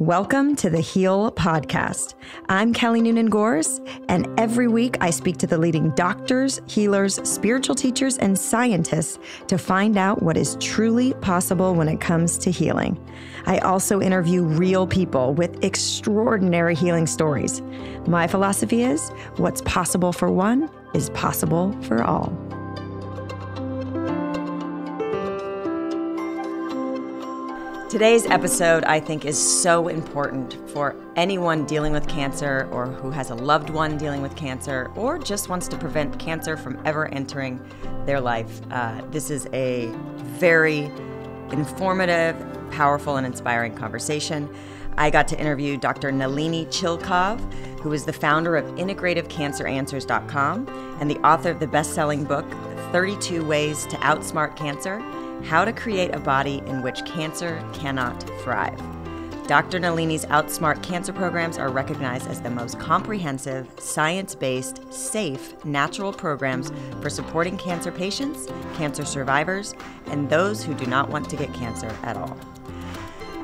Welcome to the Heal Podcast. I'm Kelly Noonan Gores, and every week I speak to the leading doctors, healers, spiritual teachers, and scientists to find out what is truly possible when it comes to healing. I also interview real people with extraordinary healing stories. My philosophy is what's possible for one is possible for all. Today's episode, I think, is so important for anyone dealing with cancer or who has a loved one dealing with cancer or just wants to prevent cancer from ever entering their life. Uh, this is a very informative, powerful, and inspiring conversation. I got to interview Dr. Nalini Chilkov, who is the founder of IntegrativeCancerAnswers.com and the author of the best selling book, 32 Ways to Outsmart Cancer how to Create a Body in Which Cancer Cannot Thrive. Dr. Nalini's Outsmart Cancer programs are recognized as the most comprehensive, science based, safe, natural programs for supporting cancer patients, cancer survivors, and those who do not want to get cancer at all.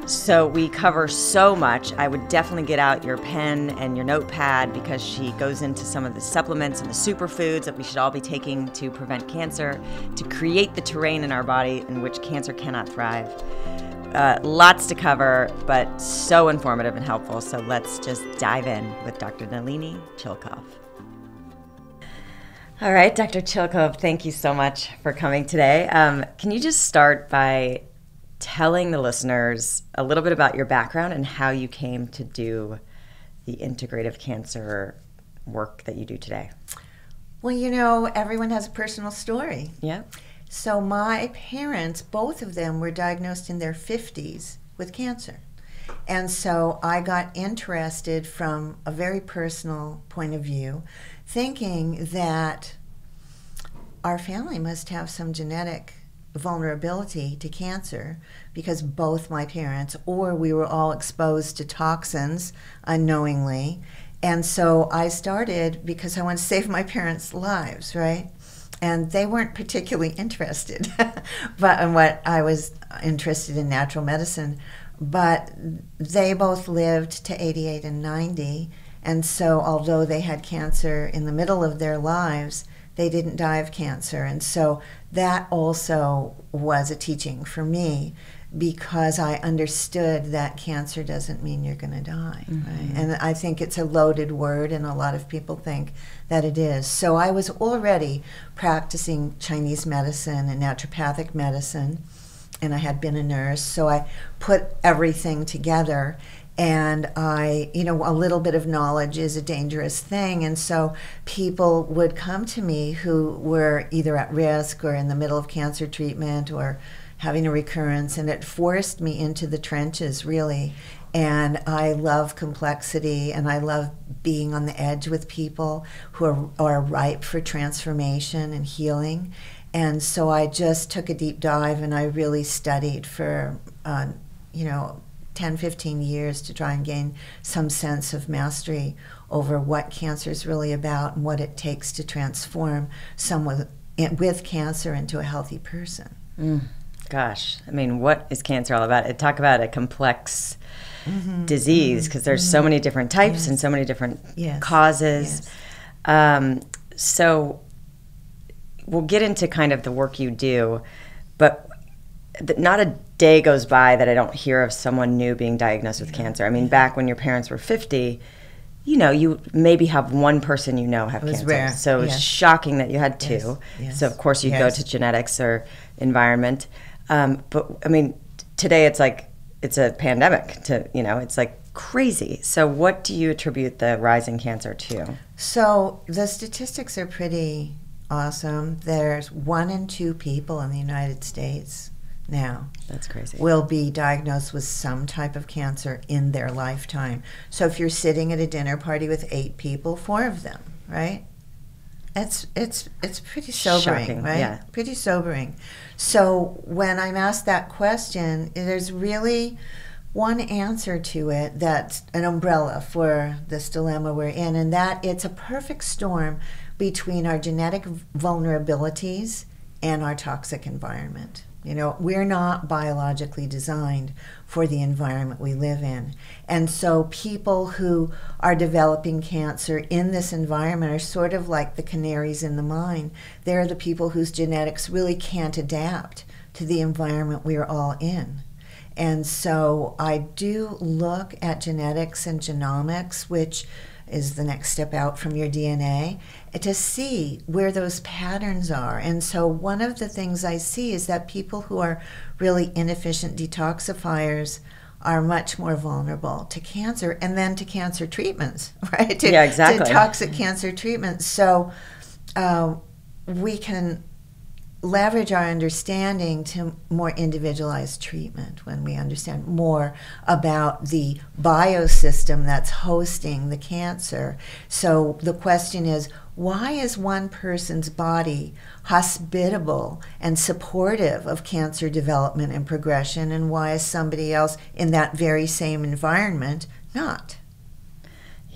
So we cover so much. I would definitely get out your pen and your notepad because she goes into some of the supplements and the superfoods that we should all be taking to prevent cancer, to create the terrain in our body in which cancer cannot thrive. Uh, lots to cover, but so informative and helpful. So let's just dive in with Dr. Nalini Chilkov. All right, Dr. Chilkov, thank you so much for coming today. Um, can you just start by telling the listeners a little bit about your background and how you came to do the integrative cancer work that you do today. Well, you know, everyone has a personal story. Yeah. So my parents, both of them, were diagnosed in their 50s with cancer. And so I got interested from a very personal point of view, thinking that our family must have some genetic vulnerability to cancer because both my parents or we were all exposed to toxins unknowingly. And so I started because I wanted to save my parents' lives, right? And they weren't particularly interested but in what I was interested in natural medicine. But they both lived to 88 and 90. And so, although they had cancer in the middle of their lives, they didn't die of cancer. And so that also was a teaching for me because I understood that cancer doesn't mean you're going to die. Mm-hmm. Right? And I think it's a loaded word, and a lot of people think that it is. So I was already practicing Chinese medicine and naturopathic medicine, and I had been a nurse. So I put everything together and I, you know, a little bit of knowledge is a dangerous thing. And so people would come to me who were either at risk or in the middle of cancer treatment or having a recurrence, and it forced me into the trenches, really. And I love complexity and I love being on the edge with people who are, are ripe for transformation and healing. And so I just took a deep dive and I really studied for, uh, you know, 10, 15 years to try and gain some sense of mastery over what cancer is really about and what it takes to transform someone with cancer into a healthy person. Mm, gosh, I mean, what is cancer all about? It talk about a complex mm-hmm, disease because there's mm-hmm. so many different types yes. and so many different yes. causes. Yes. Um, so we'll get into kind of the work you do, but not a day goes by that I don't hear of someone new being diagnosed with yeah. cancer. I mean, back when your parents were 50, you know, you maybe have one person you know have cancer. Rare. So yes. it's shocking that you had two. Yes. Yes. So of course you go to genetics or environment. Um, but I mean, today it's like it's a pandemic. To you know, it's like crazy. So what do you attribute the rising cancer to? So the statistics are pretty awesome. There's one in two people in the United States now. That's crazy. Will be diagnosed with some type of cancer in their lifetime. So if you're sitting at a dinner party with eight people, four of them, right? It's it's it's pretty sobering, Shocking, right? Yeah. Pretty sobering. So when I'm asked that question, there's really one answer to it that's an umbrella for this dilemma we're in, and that it's a perfect storm between our genetic vulnerabilities and our toxic environment You know, we're not biologically designed for the environment we live in. And so people who are developing cancer in this environment are sort of like the canaries in the mine. They're the people whose genetics really can't adapt to the environment we're all in. And so I do look at genetics and genomics, which is the next step out from your DNA, to see where those patterns are. And so, one of the things I see is that people who are really inefficient detoxifiers are much more vulnerable to cancer and then to cancer treatments, right? To, yeah, exactly. To toxic cancer treatments. So, uh, we can leverage our understanding to more individualized treatment when we understand more about the biosystem that's hosting the cancer. So the question is why is one person's body hospitable and supportive of cancer development and progression, and why is somebody else in that very same environment not?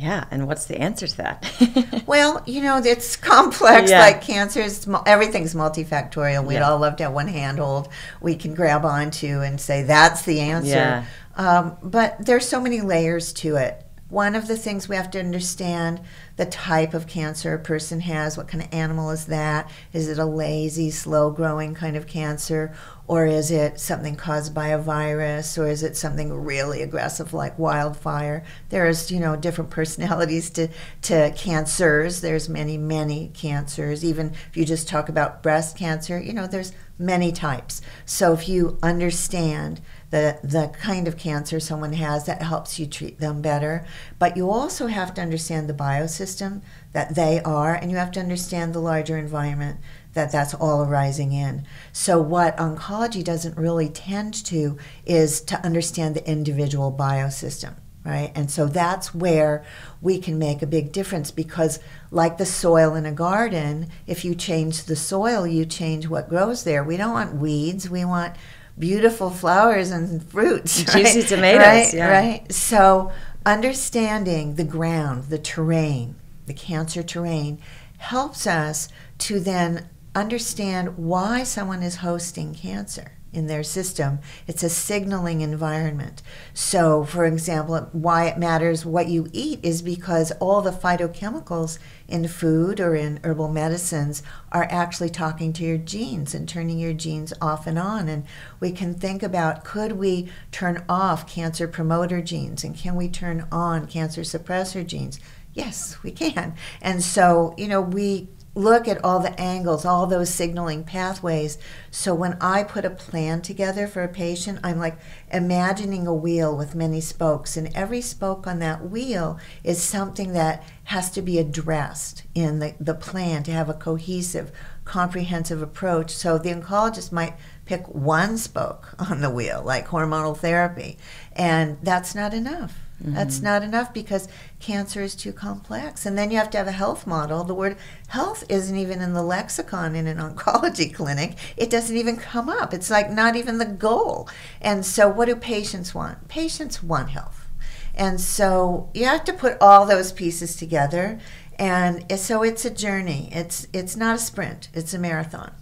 Yeah, and what's the answer to that? well, you know, it's complex. Yeah. Like cancer is everything's multifactorial. We'd yeah. all love to have one handhold we can grab onto and say that's the answer. Yeah. Um, but there's so many layers to it. One of the things we have to understand the type of cancer a person has. What kind of animal is that? Is it a lazy, slow growing kind of cancer? Or is it something caused by a virus? Or is it something really aggressive like wildfire? There's, you know, different personalities to, to cancers. There's many, many cancers. Even if you just talk about breast cancer, you know, there's many types. So if you understand the, the kind of cancer someone has, that helps you treat them better. But you also have to understand the biosystem that they are, and you have to understand the larger environment that that's all arising in. So, what oncology doesn't really tend to is to understand the individual biosystem, right? And so that's where we can make a big difference because, like the soil in a garden, if you change the soil, you change what grows there. We don't want weeds, we want beautiful flowers and fruits. Juicy right? tomatoes. Right, yeah. right. So, understanding the ground, the terrain, the cancer terrain, helps us to then understand why someone is hosting cancer in their system. It's a signaling environment. So, for example, why it matters what you eat is because all the phytochemicals in food or in herbal medicines are actually talking to your genes and turning your genes off and on. And we can think about could we turn off cancer promoter genes and can we turn on cancer suppressor genes? Yes, we can. And so, you know, we look at all the angles, all those signaling pathways. So when I put a plan together for a patient, I'm like imagining a wheel with many spokes, and every spoke on that wheel is something that has to be addressed in the, the plan to have a cohesive, comprehensive approach. So the oncologist might pick one spoke on the wheel, like hormonal therapy, and that's not enough. Mm-hmm. That's not enough because cancer is too complex. And then you have to have a health model. The word health isn't even in the lexicon in an oncology clinic. It doesn't even come up. It's like not even the goal. And so, what do patients want? Patients want health. And so, you have to put all those pieces together. And so, it's a journey. It's it's not a sprint. It's a marathon.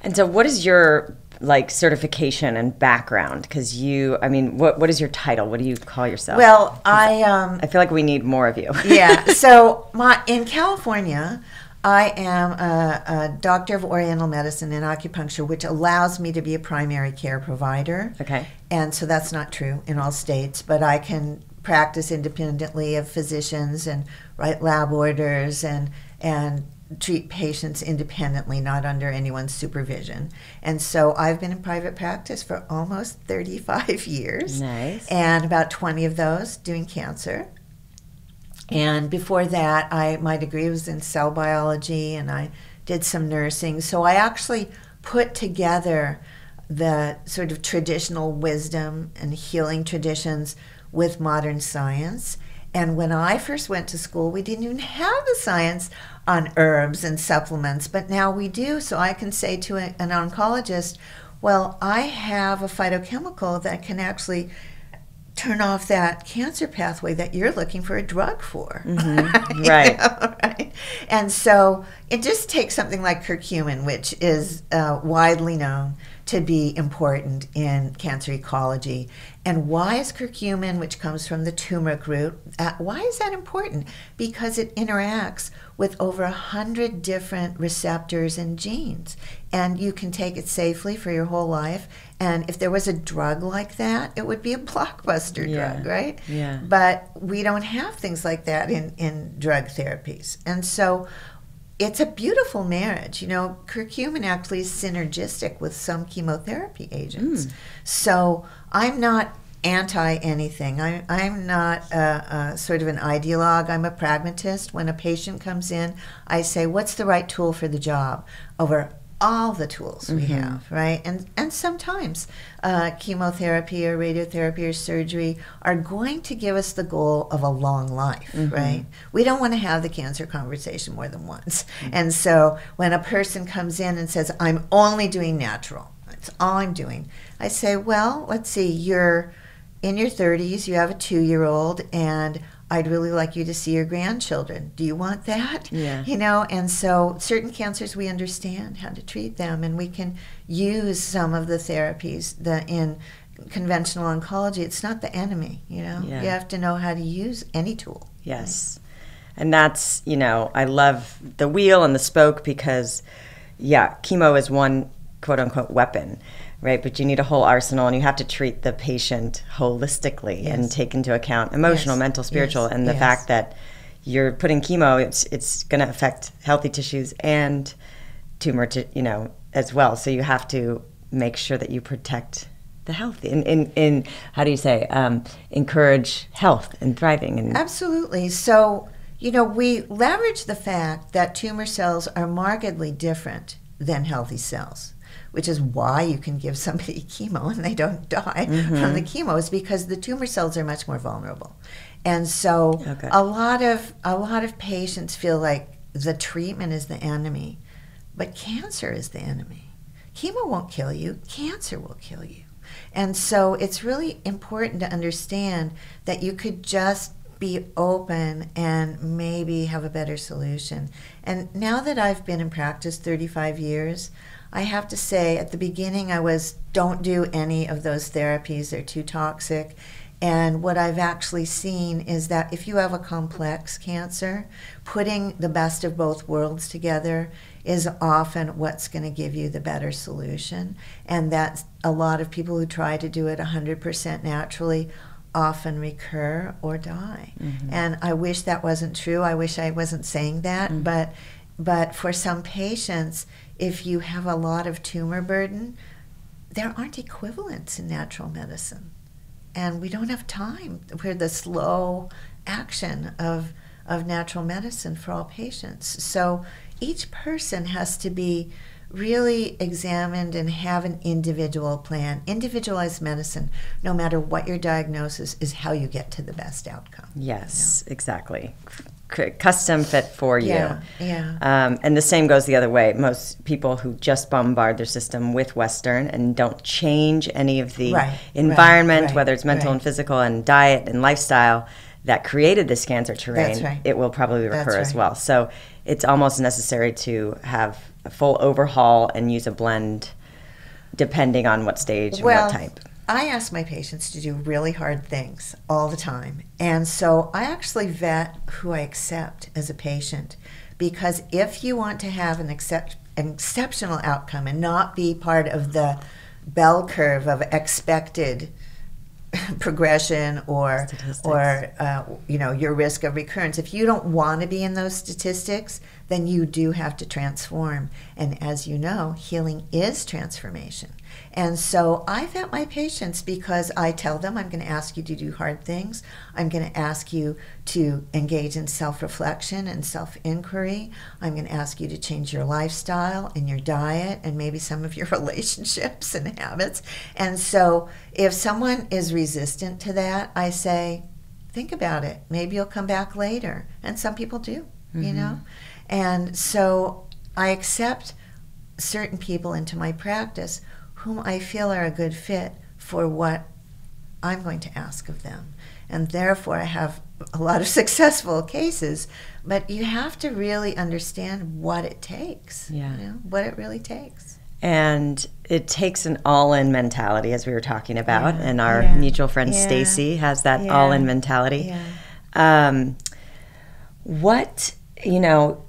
And so, what is your like certification and background? Because you, I mean, what what is your title? What do you call yourself? Well, I um, I feel like we need more of you. yeah. So my in California. I am a, a, doctor of Oriental medicine and acupuncture, which allows me to be a primary care provider. Okay. And so that's not true in all states, but I can practice independently of physicians and write lab orders and and treat patients independently, not under anyone's supervision. And so I've been in private practice for almost 35 years. Nice. And about 20 of those doing cancer. And before that, I my degree was in cell biology and I did some nursing. So I actually put together the sort of traditional wisdom and healing traditions with modern science. And when I first went to school, we didn't even have the science on herbs and supplements, but now we do. So I can say to a, an oncologist, well, I have a phytochemical that can actually turn off that cancer pathway that you're looking for a drug for. Mm-hmm. right. know, right. And so it just takes something like curcumin, which is uh, widely known to be important in cancer ecology. And why is curcumin, which comes from the turmeric root, uh, why is that important? Because it interacts with over a hundred different receptors and genes, and you can take it safely for your whole life. And if there was a drug like that, it would be a blockbuster Yeah. drug, right? Yeah. But we don't have things like that in, in drug therapies. And so it's a beautiful marriage. You know, curcumin actually is synergistic with some chemotherapy agents. Hmm. So I'm not anti anything. I, I'm not a, a sort of an ideologue. I'm a pragmatist. When a patient comes in, I say, what's the right tool for the job over all the tools we mm-hmm. have, right? And and sometimes uh, chemotherapy or radiotherapy or surgery are going to give us the goal of a long life, mm-hmm. right? We don't want to have the cancer conversation more than once. Mm-hmm. And so when a person comes in and says, "I'm only doing natural," that's all I'm doing. I say, "Well, let's see. You're in your 30s. You have a two-year-old, and I'd really like you to see your grandchildren. Do you want that?" Yeah. You know, and so certain cancers we understand how to treat them, and we can use some of the therapies that in conventional oncology. It's not the enemy, you know. Yeah. You have to know how to use any tool. Yes. And that's, you know, I love the wheel and the spoke because, yeah, chemo is one quote unquote weapon, right? But you need a whole arsenal and you have to treat the patient holistically and take into account emotional, Yes. mental, spiritual, Yes. and the Yes. fact that you're putting chemo, it's, it's going to affect healthy tissues and tumor, ti- you know, as well. So you have to make sure that you protect the health in, in, in how do you say, um, encourage health and thriving and Absolutely. So, you know, we leverage the fact that tumor cells are markedly different than healthy cells, which is why you can give somebody chemo and they don't die from the mm-hmm. chemo is because the tumor cells are much more vulnerable. And so Okay. a lot of a lot of patients feel like the treatment is the enemy, but cancer is the enemy. Chemo won't kill you, cancer will kill you. And so it's really important to understand that you could just be open and maybe have a better solution. And now that I've been in practice 35 years, I have to say at the beginning I was don't do any of those therapies, they're too toxic. And what I've actually seen is that if you have a complex cancer, putting the best of both worlds together is often what's going to give you the better solution. And that a lot of people who try to do it 100% naturally often recur or die. Mm-hmm. And I wish that wasn't true. I wish I wasn't saying that, mm-hmm. but but for some patients if you have a lot of tumor burden, there aren't equivalents in natural medicine and we don't have time for the slow action of of natural medicine for all patients. So each person has to be really examined and have an individual plan. Individualized medicine, no matter what your diagnosis, is how you get to the best outcome. Yes, exactly. Custom fit for you. Yeah, yeah. Um, and the same goes the other way. Most people who just bombard their system with Western and don't change any of the Right, environment, right, whether it's mental and physical and diet and lifestyle, that created this cancer terrain, it will probably recur as well. So it's almost necessary to have a full overhaul and use a blend depending on what stage and what type. I ask my patients to do really hard things all the time. And so I actually vet who I accept as a patient because if you want to have an, accept, an exceptional outcome and not be part of the bell curve of expected progression or Statistics. or uh, you know your risk of recurrence if you don't want to be in those statistics then you do have to transform and as you know healing is transformation and so I vet my patients because I tell them I'm going to ask you to do hard things. I'm going to ask you to engage in self reflection and self inquiry. I'm going to ask you to change your lifestyle and your diet and maybe some of your relationships and habits. And so if someone is resistant to that, I say, think about it. Maybe you'll come back later. And some people do, you mm-hmm. know? And so I accept certain people into my practice whom I feel are a good fit for what I'm going to ask of them. And therefore, I have a lot of successful cases, but you have to really understand what it takes. Yeah. You know, what it really takes. And it takes an all-in mentality, as we were talking about, Yeah, and our yeah, mutual friend yeah, Stacy has that yeah, all-in mentality. Yeah. Um, what you know,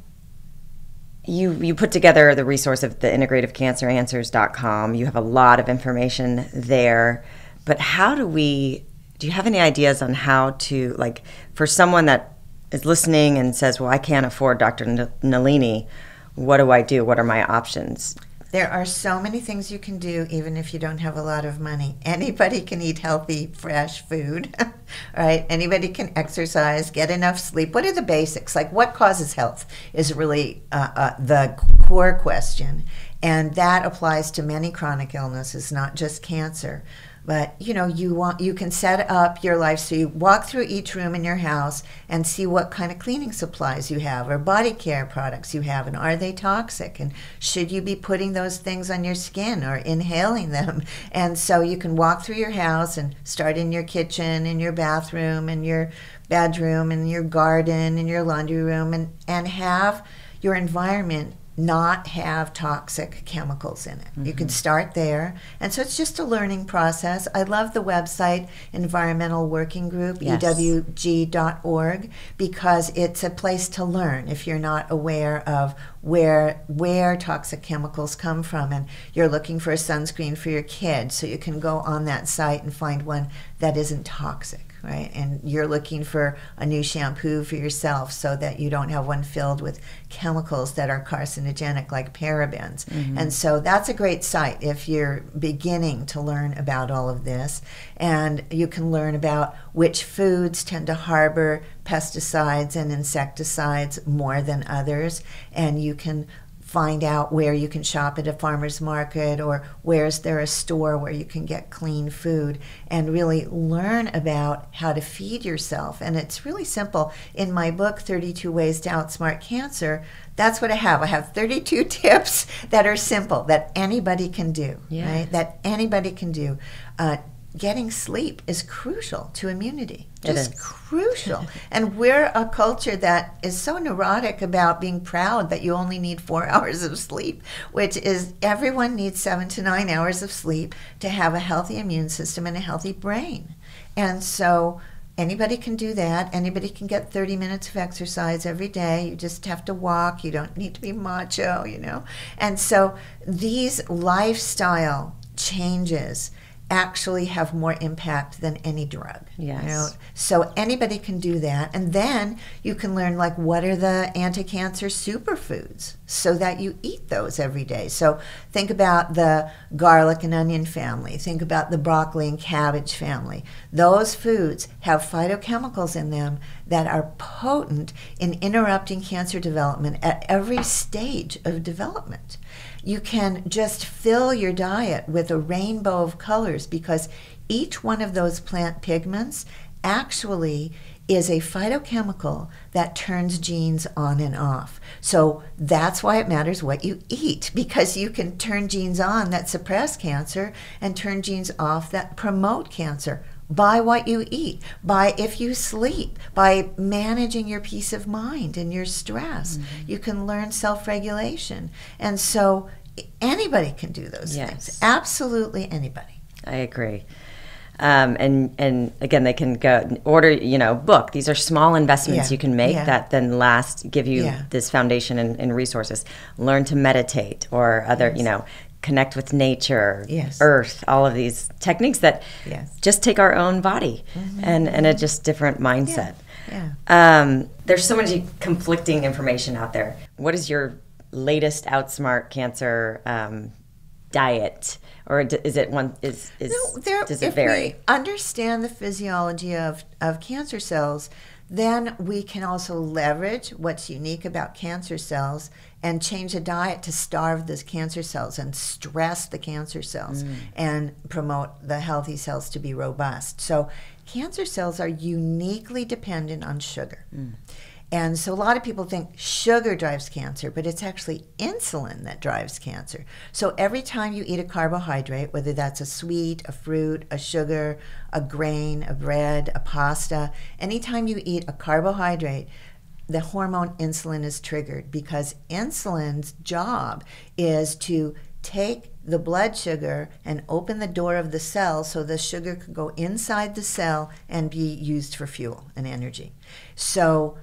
you you put together the resource of the integrativecanceranswers.com. You have a lot of information there, but how do we? Do you have any ideas on how to like for someone that is listening and says, "Well, I can't afford Dr. Nalini. What do I do? What are my options?" There are so many things you can do even if you don't have a lot of money. Anybody can eat healthy, fresh food, right? Anybody can exercise, get enough sleep. What are the basics? Like what causes health is really uh, uh, the core question. And that applies to many chronic illnesses, not just cancer. But you know, you want you can set up your life so you walk through each room in your house and see what kind of cleaning supplies you have or body care products you have and are they toxic and should you be putting those things on your skin or inhaling them. And so you can walk through your house and start in your kitchen, in your bathroom, in your bedroom, in your garden, in your laundry room and and have your environment not have toxic chemicals in it. You can mm-hmm. start there. And so it's just a learning process. I love the website Environmental Working Group, Yes. ewg.org, because it's a place to learn if you're not aware of where where toxic chemicals come from and you're looking for a sunscreen for your kid so you can go on that site and find one that isn't toxic right? And you're looking for a new shampoo for yourself so that you don't have one filled with chemicals that are carcinogenic like parabens. Mm-hmm. And so that's a great site if you're beginning to learn about all of this. And you can learn about which foods tend to harbor pesticides and insecticides more than others. And you can find out where you can shop at a farmer's market or where's there a store where you can get clean food and really learn about how to feed yourself. And it's really simple. In my book 32 ways to outsmart cancer that's what i have. I have 32 tips that are simple that anybody can do Yes. right that anybody can do. Uh, getting sleep is crucial to immunity It just is. crucial. and we're a culture that is so neurotic about being proud that you only need four hours of sleep, which is everyone needs seven to nine hours of sleep to have a healthy immune system and a healthy brain. And so anybody can do that. Anybody can get 30 minutes of exercise every day. You just have to walk. You don't need to be macho, you know. And so these lifestyle changes actually have more impact than any drug. Yes. You know? So anybody can do that. And then you can learn like what are the anti-cancer superfoods so that you eat those every day. So think about the garlic and onion family. Think about the broccoli and cabbage family. Those foods have phytochemicals in them that are potent in interrupting cancer development at every stage of development you can just fill your diet with a rainbow of colors because each one of those plant pigments actually is a phytochemical that turns genes on and off. So that's why it matters what you eat because you can turn genes on that suppress cancer and turn genes off that promote cancer by what you eat, by if you sleep, by managing your peace of mind and your stress. You can learn self regulation. And so anybody can do those Yes. things. Absolutely anybody. I agree. Um, and and again, they can go order. You know, book. These are small investments Yeah, you can make yeah. that then last give you Yeah. this foundation and, and resources. Learn to meditate or other. You know, connect with nature, Yes. earth. All of these techniques that Yes. Mm-hmm. just take our own body and and a just different mindset. Yeah. Um, there's so much conflicting information out there. What is your latest outsmart cancer um, diet, or is it one? Is is No, there, does it if vary? we understand the physiology of, of cancer cells, then we can also leverage what's unique about cancer cells and change the diet to starve those cancer cells and stress the cancer cells mm. and promote the healthy cells to be robust. So, cancer cells are uniquely dependent on sugar. Mm. And so a lot of people think sugar drives cancer, but it's actually insulin that drives cancer. So every time you eat a carbohydrate, whether that's a sweet, a fruit, a sugar, a grain, a bread, a pasta, anytime you eat a carbohydrate, the hormone insulin is triggered because insulin's job is to take the blood sugar and open the door of the cell so the sugar could go inside the cell and be used for fuel and energy. So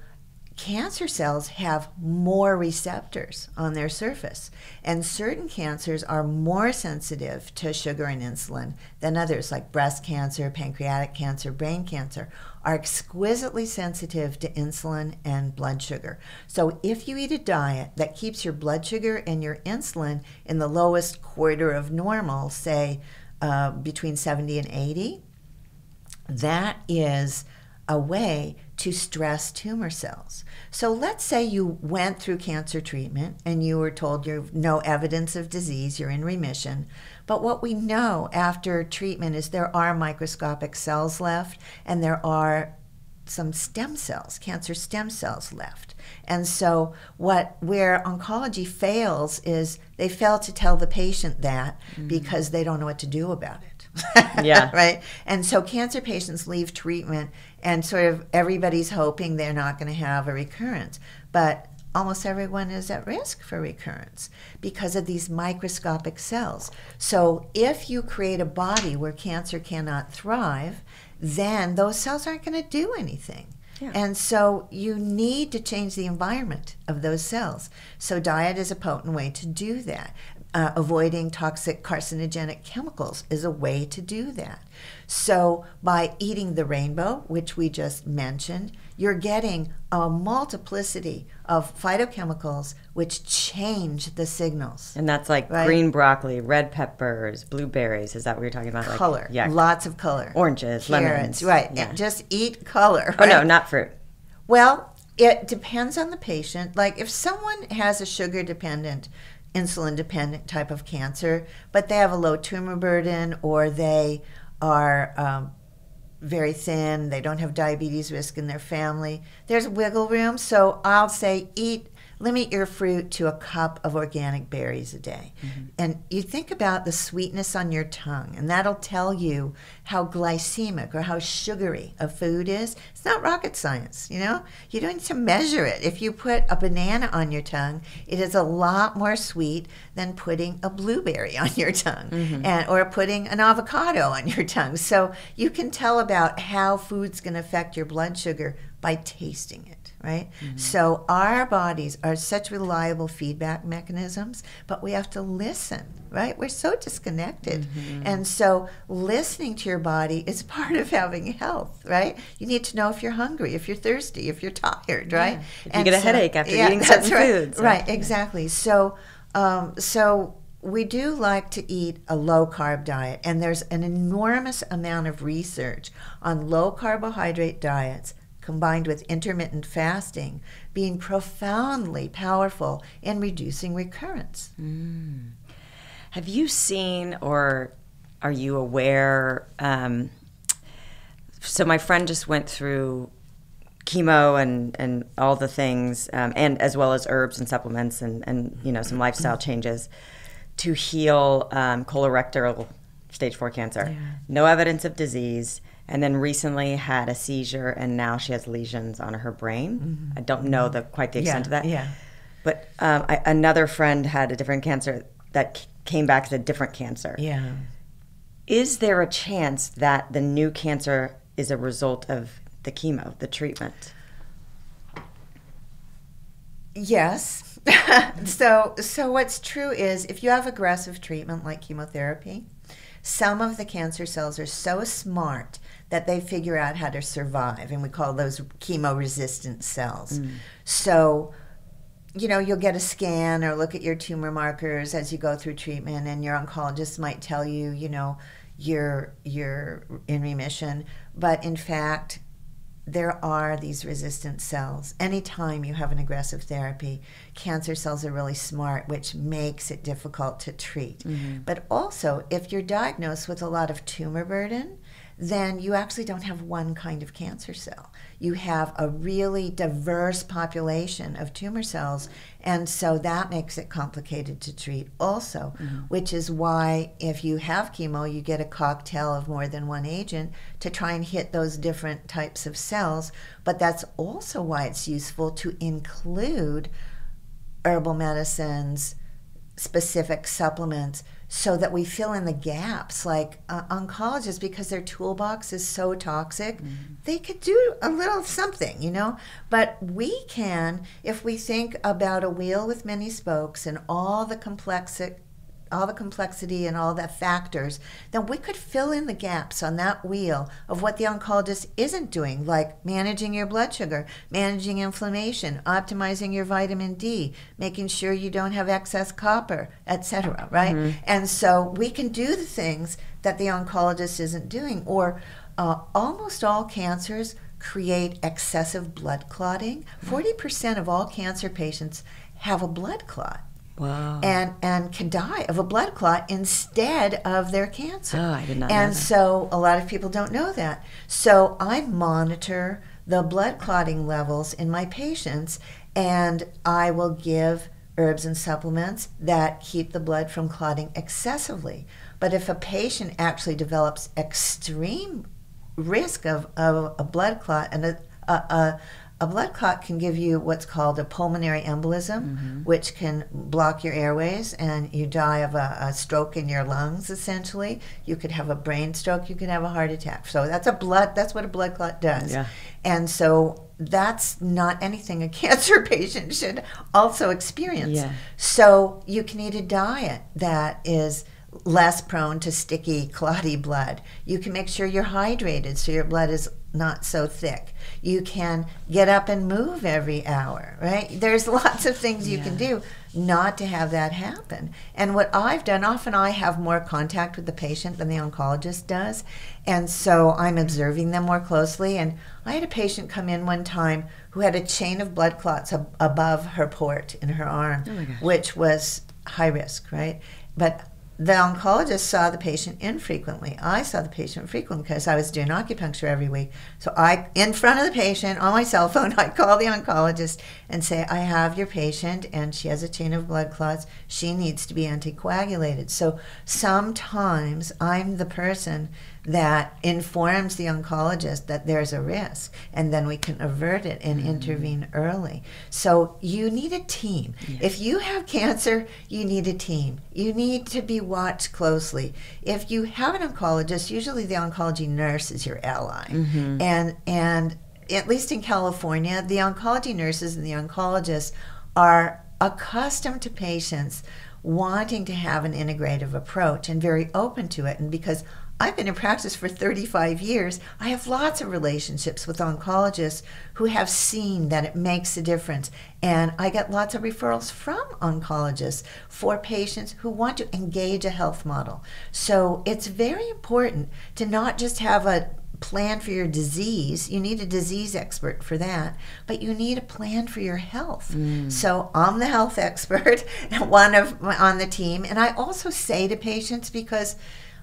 cancer cells have more receptors on their surface, and certain cancers are more sensitive to sugar and insulin than others, like breast cancer, pancreatic cancer, brain cancer, are exquisitely sensitive to insulin and blood sugar. So, if you eat a diet that keeps your blood sugar and your insulin in the lowest quarter of normal, say uh, between 70 and 80, that is a way to stress tumor cells. So let's say you went through cancer treatment and you were told you have no evidence of disease, you're in remission. But what we know after treatment is there are microscopic cells left and there are some stem cells, cancer stem cells left. And so what where oncology fails is they fail to tell the patient that mm-hmm. because they don't know what to do about it. yeah. Right. And so cancer patients leave treatment and sort of everybody's hoping they're not going to have a recurrence. But almost everyone is at risk for recurrence because of these microscopic cells. So if you create a body where cancer cannot thrive, then those cells aren't going to do anything. Yeah. And so you need to change the environment of those cells. So diet is a potent way to do that uh, avoiding toxic carcinogenic chemicals is a way to do that. So, by eating the rainbow, which we just mentioned, you're getting a multiplicity of phytochemicals which change the signals. And that's like right? green broccoli, red peppers, blueberries. Is that what you're talking about? Color. Like, yeah. Lots of color. Oranges, Carrots, lemons. Right. Yeah. Just eat color. Right? Oh, no, not fruit. Well, it depends on the patient. Like if someone has a sugar dependent insulin dependent type of cancer, but they have a low tumor burden or they are um, very thin, they don't have diabetes risk in their family. There's wiggle room, so I'll say eat limit your fruit to a cup of organic berries a day. Mm-hmm. And you think about the sweetness on your tongue, and that'll tell you how glycemic or how sugary a food is. It's not rocket science, you know? You don't need to measure it. If you put a banana on your tongue, it is a lot more sweet than putting a blueberry on your tongue mm-hmm. and or putting an avocado on your tongue. So you can tell about how food's going to affect your blood sugar by tasting it right? Mm-hmm. So our bodies are such reliable feedback mechanisms, but we have to listen, right? We're so disconnected. Mm-hmm. And so listening to your body is part of having health, right? You need to know if you're hungry, if you're thirsty, if you're tired, right? Yeah. If you get a headache after yeah, eating certain right. foods. Right, exactly. So um, so we do like to eat a low carb diet, and there's an enormous amount of research on low carbohydrate diets combined with intermittent fasting being profoundly powerful in reducing recurrence. Mm. Have you seen or are you aware? Um, so, my friend just went through chemo and, and all the things, um, and as well as herbs and supplements and, and you know some lifestyle changes to heal um, colorectal stage four cancer. Yeah. No evidence of disease and then recently had a seizure and now she has lesions on her brain. Mm-hmm. I don't know the quite the extent yeah, of that. Yeah. But um, I, another friend had a different cancer that came back as a different cancer. Yeah. Is there a chance that the new cancer is a result of the chemo, the treatment? Yes. so so what's true is if you have aggressive treatment like chemotherapy, some of the cancer cells are so smart that they figure out how to survive, and we call those chemo resistant cells. Mm. So, you know, you'll get a scan or look at your tumor markers as you go through treatment, and your oncologist might tell you, you know, you're you're in remission, but in fact, there are these resistant cells. Anytime you have an aggressive therapy, cancer cells are really smart, which makes it difficult to treat. Mm-hmm. But also, if you're diagnosed with a lot of tumor burden, then you actually don't have one kind of cancer cell. You have a really diverse population of tumor cells, and so that makes it complicated to treat also, mm-hmm. which is why if you have chemo, you get a cocktail of more than one agent to try and hit those different types of cells. But that's also why it's useful to include herbal medicines specific supplements so that we fill in the gaps. Like uh, oncologists, because their toolbox is so toxic, mm-hmm. they could do a little something, you know? But we can, if we think about a wheel with many spokes and all the complexity all the complexity and all the factors, then we could fill in the gaps on that wheel of what the oncologist isn't doing, like managing your blood sugar, managing inflammation, optimizing your vitamin D, making sure you don't have excess copper, etc. Right? Mm-hmm. And so we can do the things that the oncologist isn't doing, or uh, almost all cancers create excessive blood clotting. Forty percent of all cancer patients have a blood clot. Wow. And and can die of a blood clot instead of their cancer. Oh, I did not and so a lot of people don't know that. So I monitor the blood clotting levels in my patients and I will give herbs and supplements that keep the blood from clotting excessively. But if a patient actually develops extreme risk of, of a blood clot and a, a, a a blood clot can give you what's called a pulmonary embolism, mm-hmm. which can block your airways and you die of a, a, stroke in your lungs, essentially. You could have a brain stroke, you could have a heart attack. So that's a blood, that's what a blood clot does. Yeah. And so that's not anything a cancer patient should also experience. Yeah. So you can eat a diet that is less prone to sticky, clotty blood. You can make sure you're hydrated so your blood is not so thick. You can get up and move every hour, right? There's lots of things you yeah. can do not to have that happen. And what I've done, often I have more contact with the patient than the oncologist does. And so I'm observing them more closely. And I had a patient come in one time who had a chain of blood clots ab- above her port in her arm, oh which was high risk, right? But the oncologist saw the patient infrequently. I saw the patient frequently because I was doing acupuncture every week. So I, in front of the patient on my cell phone, I call the oncologist and say, "I have your patient, and she has a chain of blood clots. She needs to be anticoagulated." So sometimes I'm the person that informs the oncologist that there's a risk and then we can avert it and mm-hmm. intervene early. So you need a team. Yes. If you have cancer, you need a team. You need to be watched closely. If you have an oncologist, usually the oncology nurse is your ally. Mm-hmm. And and at least in California, the oncology nurses and the oncologists are accustomed to patients wanting to have an integrative approach and very open to it. And because I've been in practice for 35 years. I have lots of relationships with oncologists who have seen that it makes a difference. And I get lots of referrals from oncologists for patients who want to engage a health model. So it's very important to not just have a plan for your disease. You need a disease expert for that, but you need a plan for your health. Mm. So I'm the health expert, one of on the team, and I also say to patients because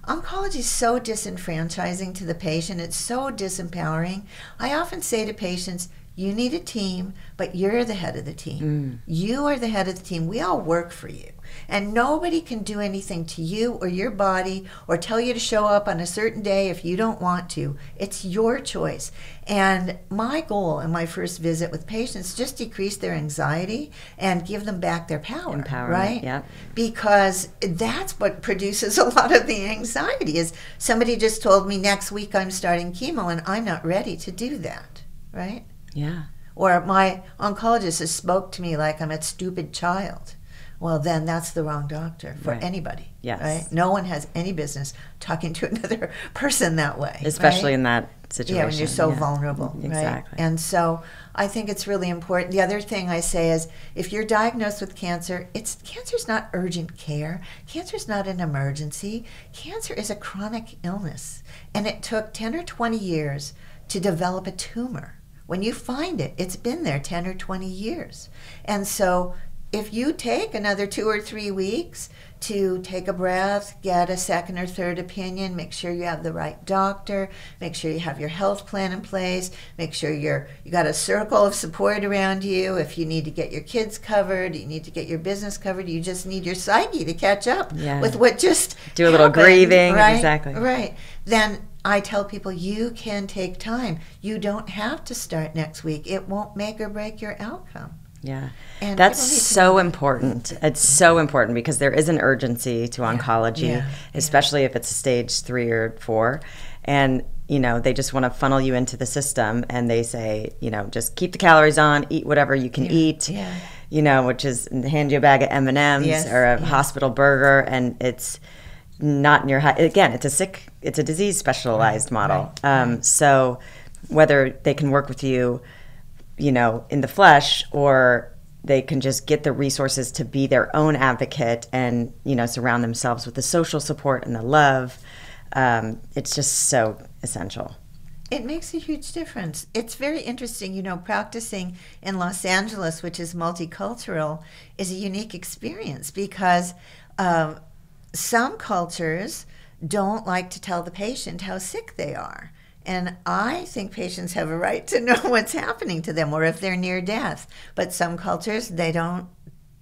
Oncology is so disenfranchising to the patient, it's so disempowering. I often say to patients, you need a team, but you're the head of the team. Mm. You are the head of the team. We all work for you. And nobody can do anything to you or your body or tell you to show up on a certain day if you don't want to. It's your choice. And my goal in my first visit with patients just decrease their anxiety and give them back their power. right? Yeah. Because that's what produces a lot of the anxiety is somebody just told me next week I'm starting chemo and I'm not ready to do that. Right? Yeah. Or my oncologist has spoke to me like I'm a stupid child well, then that's the wrong doctor for right. anybody. Yes. Right? No one has any business talking to another person that way. Especially right? in that situation. Yeah, when you're so yeah. vulnerable. Exactly. Right? And so I think it's really important. The other thing I say is if you're diagnosed with cancer, it's cancer's not urgent care. Cancer's not an emergency. Cancer is a chronic illness. And it took 10 or 20 years to develop a tumor. When you find it, it's been there 10 or 20 years. And so if you take another two or three weeks to take a breath, get a second or third opinion, make sure you have the right doctor, make sure you have your health plan in place, make sure you're you got a circle of support around you. If you need to get your kids covered, you need to get your business covered, you just need your psyche to catch up yeah. with what just do a little happened, grieving, right? exactly. Right. Then I tell people you can take time. You don't have to start next week. It won't make or break your outcome Yeah. And That's people need to so important. It's so important because there is an urgency to oncology, Yeah. especially if it's stage three or four. And, you know, they just want to funnel you into the system and they say, you know, just keep the calories on, eat whatever you can eat. yeah. You know, which is hand you a bag of M and M's or a hospital burger, and it's not in your high. Again, it's a sick, it's a disease specialized model. um, So whether they can work with you you know, in the flesh, or they can just get the resources to be their own advocate and, you know, surround themselves with the social support and the love. Um, it's just so essential. It makes a huge difference. It's very interesting, you know, practicing in Los Angeles, which is multicultural, is a unique experience because um, some cultures don't like to tell the patient how sick they are. And I think patients have a right to know what's happening to them or if they're near death. But some cultures, they don't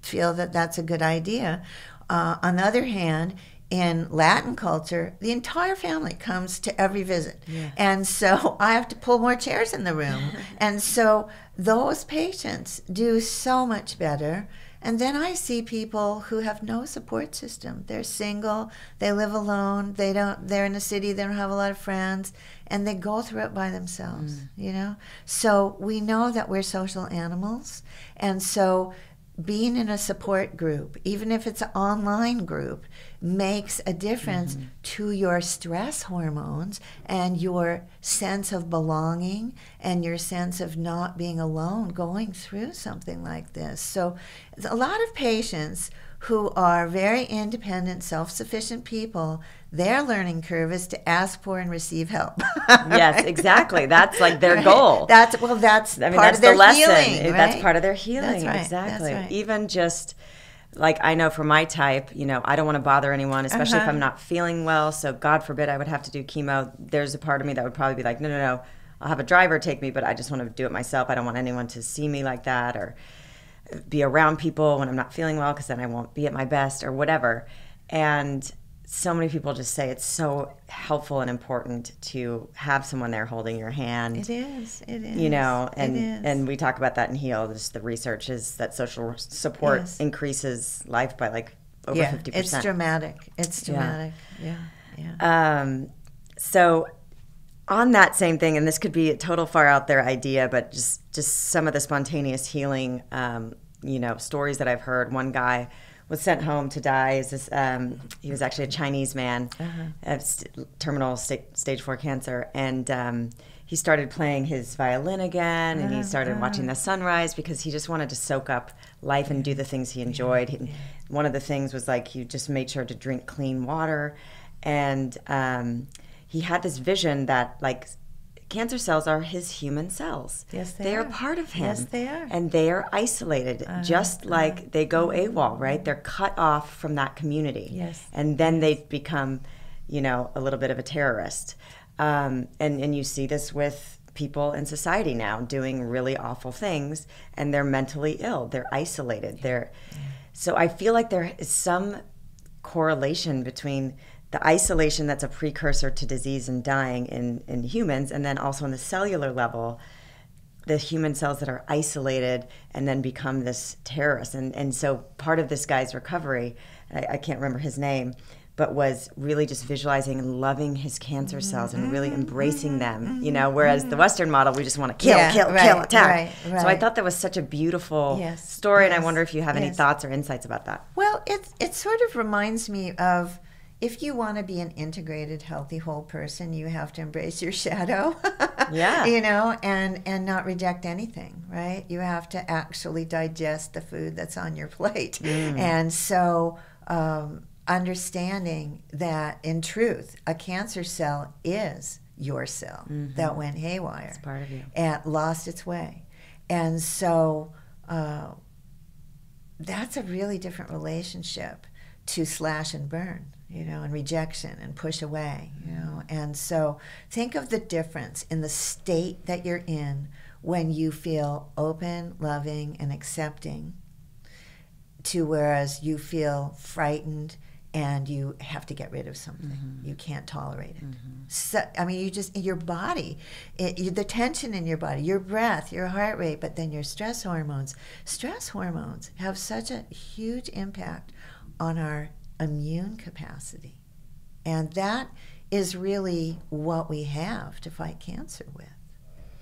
feel that that's a good idea. Uh, on the other hand, in Latin culture, the entire family comes to every visit. And so I have to pull more chairs in the room. and so those patients do so much better. And then I see people who have no support system. They're single, they live alone, they don't they're in a city, they don't have a lot of friends, and they go through it by themselves, mm. you know? So we know that we're social animals. And so being in a support group, even if it's an online group, makes a difference mm-hmm. to your stress hormones and your sense of belonging and your sense of not being alone going through something like this. So, a lot of patients who are very independent, self sufficient people, their learning curve is to ask for and receive help. Yes, exactly. That's like their goal. That's well, that's I mean, part that's of their the lesson. healing. That's part of their healing. That's right, Exactly. Right. Even just like I know for my type, you know, I don't want to bother anyone, especially if Uh-huh. I'm not feeling well. So God forbid I would have to do chemo. There's a part of me that would probably be like, no, no, no. I'll have a driver take me, but I just want to do it myself. I don't want anyone to see me like that or be around people when I'm not feeling well because then I won't be at my best or whatever. And so many people just say it's so helpful and important to have someone there holding your hand It is. It is. you know and it is. and we talk about that in heal just the research is that social support Yes. increases life by like over yeah, 50% it's dramatic. It's Yeah. dramatic. Yeah. Yeah. um, so on that same thing and this could be a total far out there idea but just just some of the spontaneous healing um, you know stories that i've heard one guy was sent home to die is this um, he was actually a chinese man of st- terminal sta- stage 4 cancer. And um, he started playing his violin again and he started watching the sunrise because he just wanted to soak up life and do the things he enjoyed. He- one of the things was like he just made sure to drink clean water. And um, he had this vision that like cancer cells are his human cells. Yes, they they are are. part of him. Yes, they are. and they are isolated, Uh-huh, just like they go AWOL, right? They're cut off from that community. Yes, and then they become, you know, a little bit of a terrorist. Um, and and you see this with people in society now doing really awful things, and they're mentally ill. They're isolated. They're so I feel like there is some correlation between the isolation that's a precursor to disease and dying in, in humans, and then also on the cellular level, the human cells that are isolated and then become this terrorist. And, and so part of this guy's recovery, I, I can't remember his name, but was really just visualizing and loving his cancer mm-hmm. cells and really mm-hmm. embracing them, mm-hmm. you know, whereas the Western model, we just want to kill, Yeah, kill, right, kill, attack. right, So I thought that was such a beautiful Yes, story, and I wonder if you have any yes. thoughts or insights about that. Well, it it sort of reminds me of if you want to be an integrated, healthy, whole person, you have to embrace your shadow. Yeah. you know, and and not reject anything, right? You have to actually digest the food that's on your plate, Mm. and so. Um, understanding that in truth a cancer cell is your cell that went haywire Mm-hmm. It's part of you. and lost its way. And so uh, that's a really different relationship to slash and burn, you know, and rejection and push away, you know. And so think of the difference in the state that you're in when you feel open, loving, and accepting to whereas you feel frightened and you have to get rid of something. Mm-hmm. You can't tolerate it. Mm-hmm. So, I mean, you just, your body, it, you, the tension in your body, your breath, your heart rate, but then your stress hormones. Stress hormones have such a huge impact on our immune capacity. And that is really what we have to fight cancer with.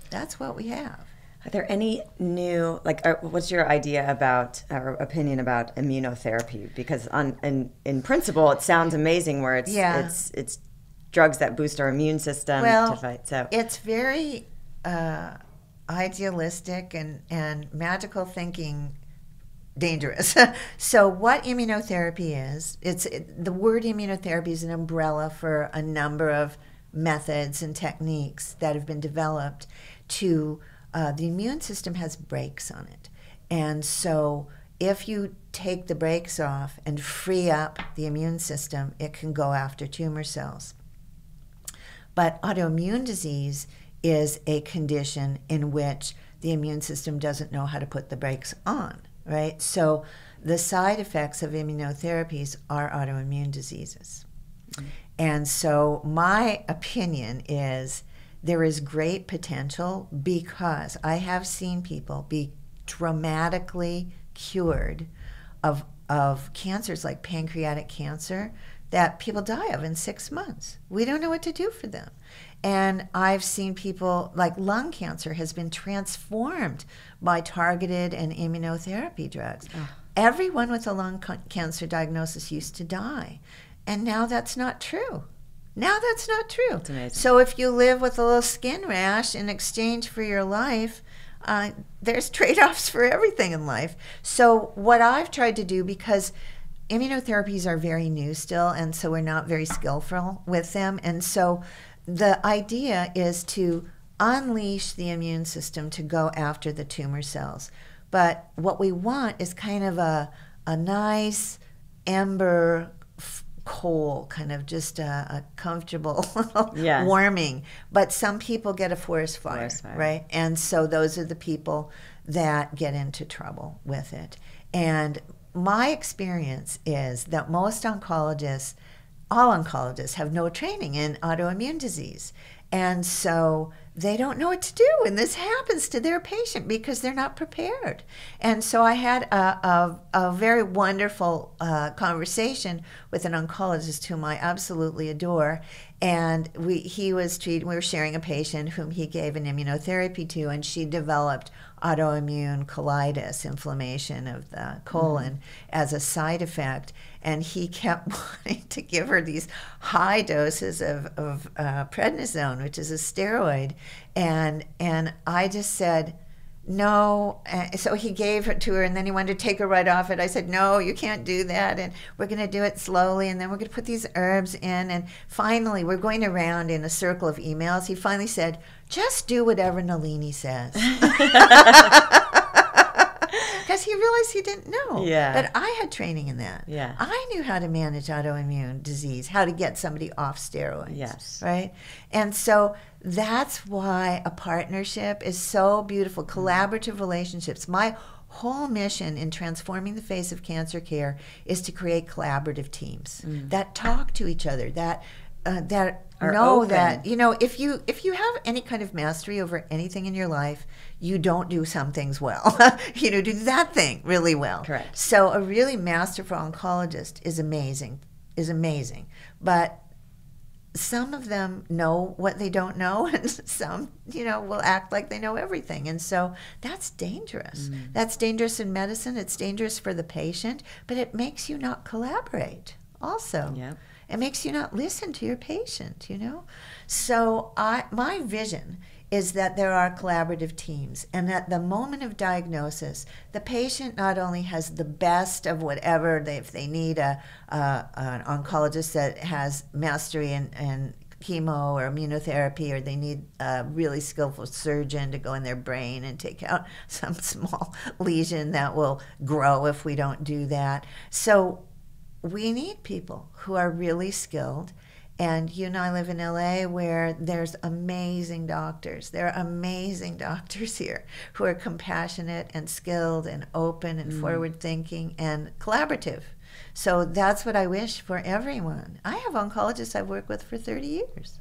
That's what we have. Are there any new, like, uh, what's your idea about or opinion about immunotherapy? Because on in, in principle, it sounds amazing. Where it's Yeah. it's it's drugs that boost our immune system Well, to fight. So It's very uh, idealistic and, and magical thinking dangerous. so what immunotherapy is, it's it, the word immunotherapy is an umbrella for a number of methods and techniques that have been developed to uh, the immune system has brakes on it. And so if you take the brakes off and free up the immune system, it can go after tumor cells. But autoimmune disease is a condition in which the immune system doesn't know how to put the brakes on, right? So the side effects of immunotherapies are autoimmune diseases. Mm-hmm. And so my opinion is there is great potential because I have seen people be dramatically cured of of cancers like pancreatic cancer that people die of in 6 months. We don't know what to do for them. And I've seen people like lung cancer has been transformed by targeted and immunotherapy drugs. Everyone with a lung ca- cancer diagnosis used to die. And now that's not true. Now that's not true. That's. So if you live with a little skin rash in exchange for your life, uh, there's trade-offs for everything in life. So what I've tried to do because immunotherapies are very new still, and so we're not very skillful with them, and so the idea is to unleash the immune system to go after the tumor cells. But what we want is kind of a a nice ember f- coal, kind of just a, a comfortable Yeah. warming. But some people get a forest fire, Forest fire. right? And so those are the people that get into trouble with it. And my experience is that most oncologists, all oncologists, have no training in autoimmune disease. And so they don't know what to do when this happens to their patient because they're not prepared. And so I had a, a, a very wonderful uh, conversation with an oncologist whom I absolutely adore. And we, he was treating, we were sharing a patient whom he gave an immunotherapy to, and she developed autoimmune colitis, inflammation of the colon, as a side effect. And he kept wanting to give her these high doses of, of uh, prednisone, which is a steroid. And, and I just said, no. Uh, so he gave it to her, and then he wanted to take her right off it. I said, no, you can't do that. And we're going to do it slowly, and then we're going to put these herbs in. And finally, we're going around in a circle of emails. He finally said, just do whatever Nalini says. Because he realized he didn't know. Yeah. But I had training in that. Yeah. I knew how to manage autoimmune disease, how to get somebody off steroids. Yes. Right? And so that's why a partnership is so beautiful. Collaborative relationships. My whole mission in transforming the face of cancer care is to create collaborative teams that talk to each other, that uh, that know open. that you know if you if you have any kind of mastery over anything in your life you don't do some things well you know do that thing really well Correct. so a really masterful oncologist is amazing is amazing but some of them know what they don't know and some you know will act like they know everything and so that's dangerous Mm. that's dangerous in medicine it's dangerous for the patient but it makes you not collaborate also Yep. it makes you not listen to your patient, you know? So I my vision is that there are collaborative teams and at the moment of diagnosis, the patient not only has the best of whatever they if they need a, an oncologist that has mastery in, in chemo or immunotherapy or they need a really skillful surgeon to go in their brain and take out some small lesion that will grow if we don't do that. So we need people who are really skilled. And you and I live in LA where there's amazing doctors. There are amazing doctors here who are compassionate and skilled and open and forward thinking and collaborative. So that's what I wish for everyone. I have oncologists I've worked with for 30 years.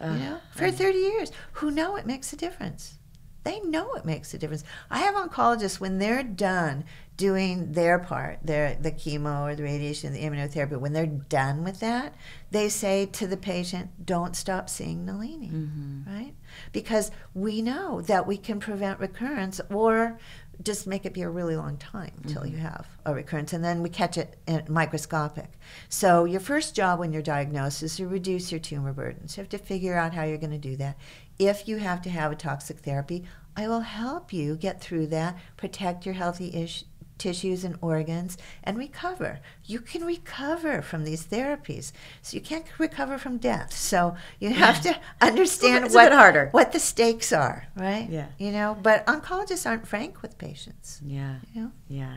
Uh, you know, for 30 years, who know it makes a difference. They know it makes a difference. I have oncologists when they're done doing their part, their the chemo or the radiation, the immunotherapy. When they're done with that, they say to the patient, "Don't stop seeing Nalini," Mm-hmm. right? Because we know that we can prevent recurrence or just make it be a really long time until you have a recurrence, and then we catch it in microscopic. So your first job when you're diagnosed is to reduce your tumor burden. So you have to figure out how you're going to do that. If you have to have a toxic therapy, I will help you get through that, protect your healthy ish- tissues and organs, and recover. You can recover from these therapies. So you can't recover from death. So you have to understand It's what, harder. what the stakes are, right? Yeah. You know, but oncologists aren't frank with patients. Yeah. You know? Yeah.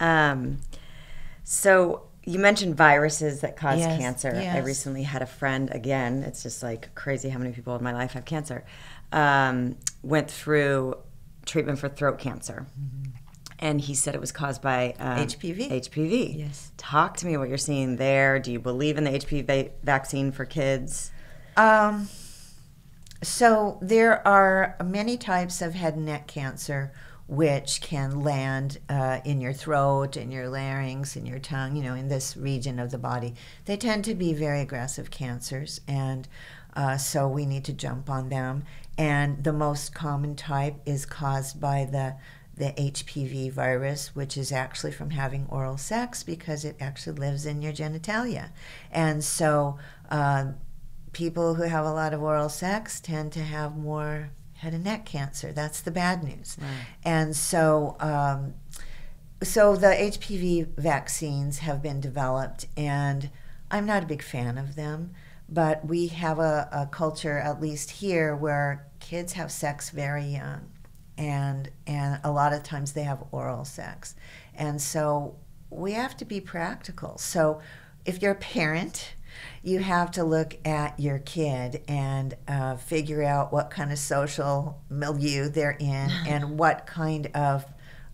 Um, so you mentioned viruses that cause Yes, cancer. I recently had a friend, again, it's just like crazy how many people in my life have cancer, um, went through treatment for throat cancer. And he said it was caused by um, HPV. HPV. Yes. Talk to me what you're seeing there. Do you believe in the HPV vaccine for kids? Um, so there are many types of head and neck cancer which can land uh, in your throat, in your larynx, in your tongue, you know, in this region of the body. They tend to be very aggressive cancers, and uh, so we need to jump on them. And the most common type is caused by the the HPV virus, which is actually from having oral sex because it actually lives in your genitalia. And so uh, people who have a lot of oral sex tend to have more head and neck cancer. That's the bad news. Right. And so, um, so the HPV vaccines have been developed, and I'm not a big fan of them. But we have a, a culture, at least here, where kids have sex very young, and and a lot of times they have oral sex, and so we have to be practical. So, if you're a parent, you have to look at your kid and uh, figure out what kind of social milieu they're in and what kind of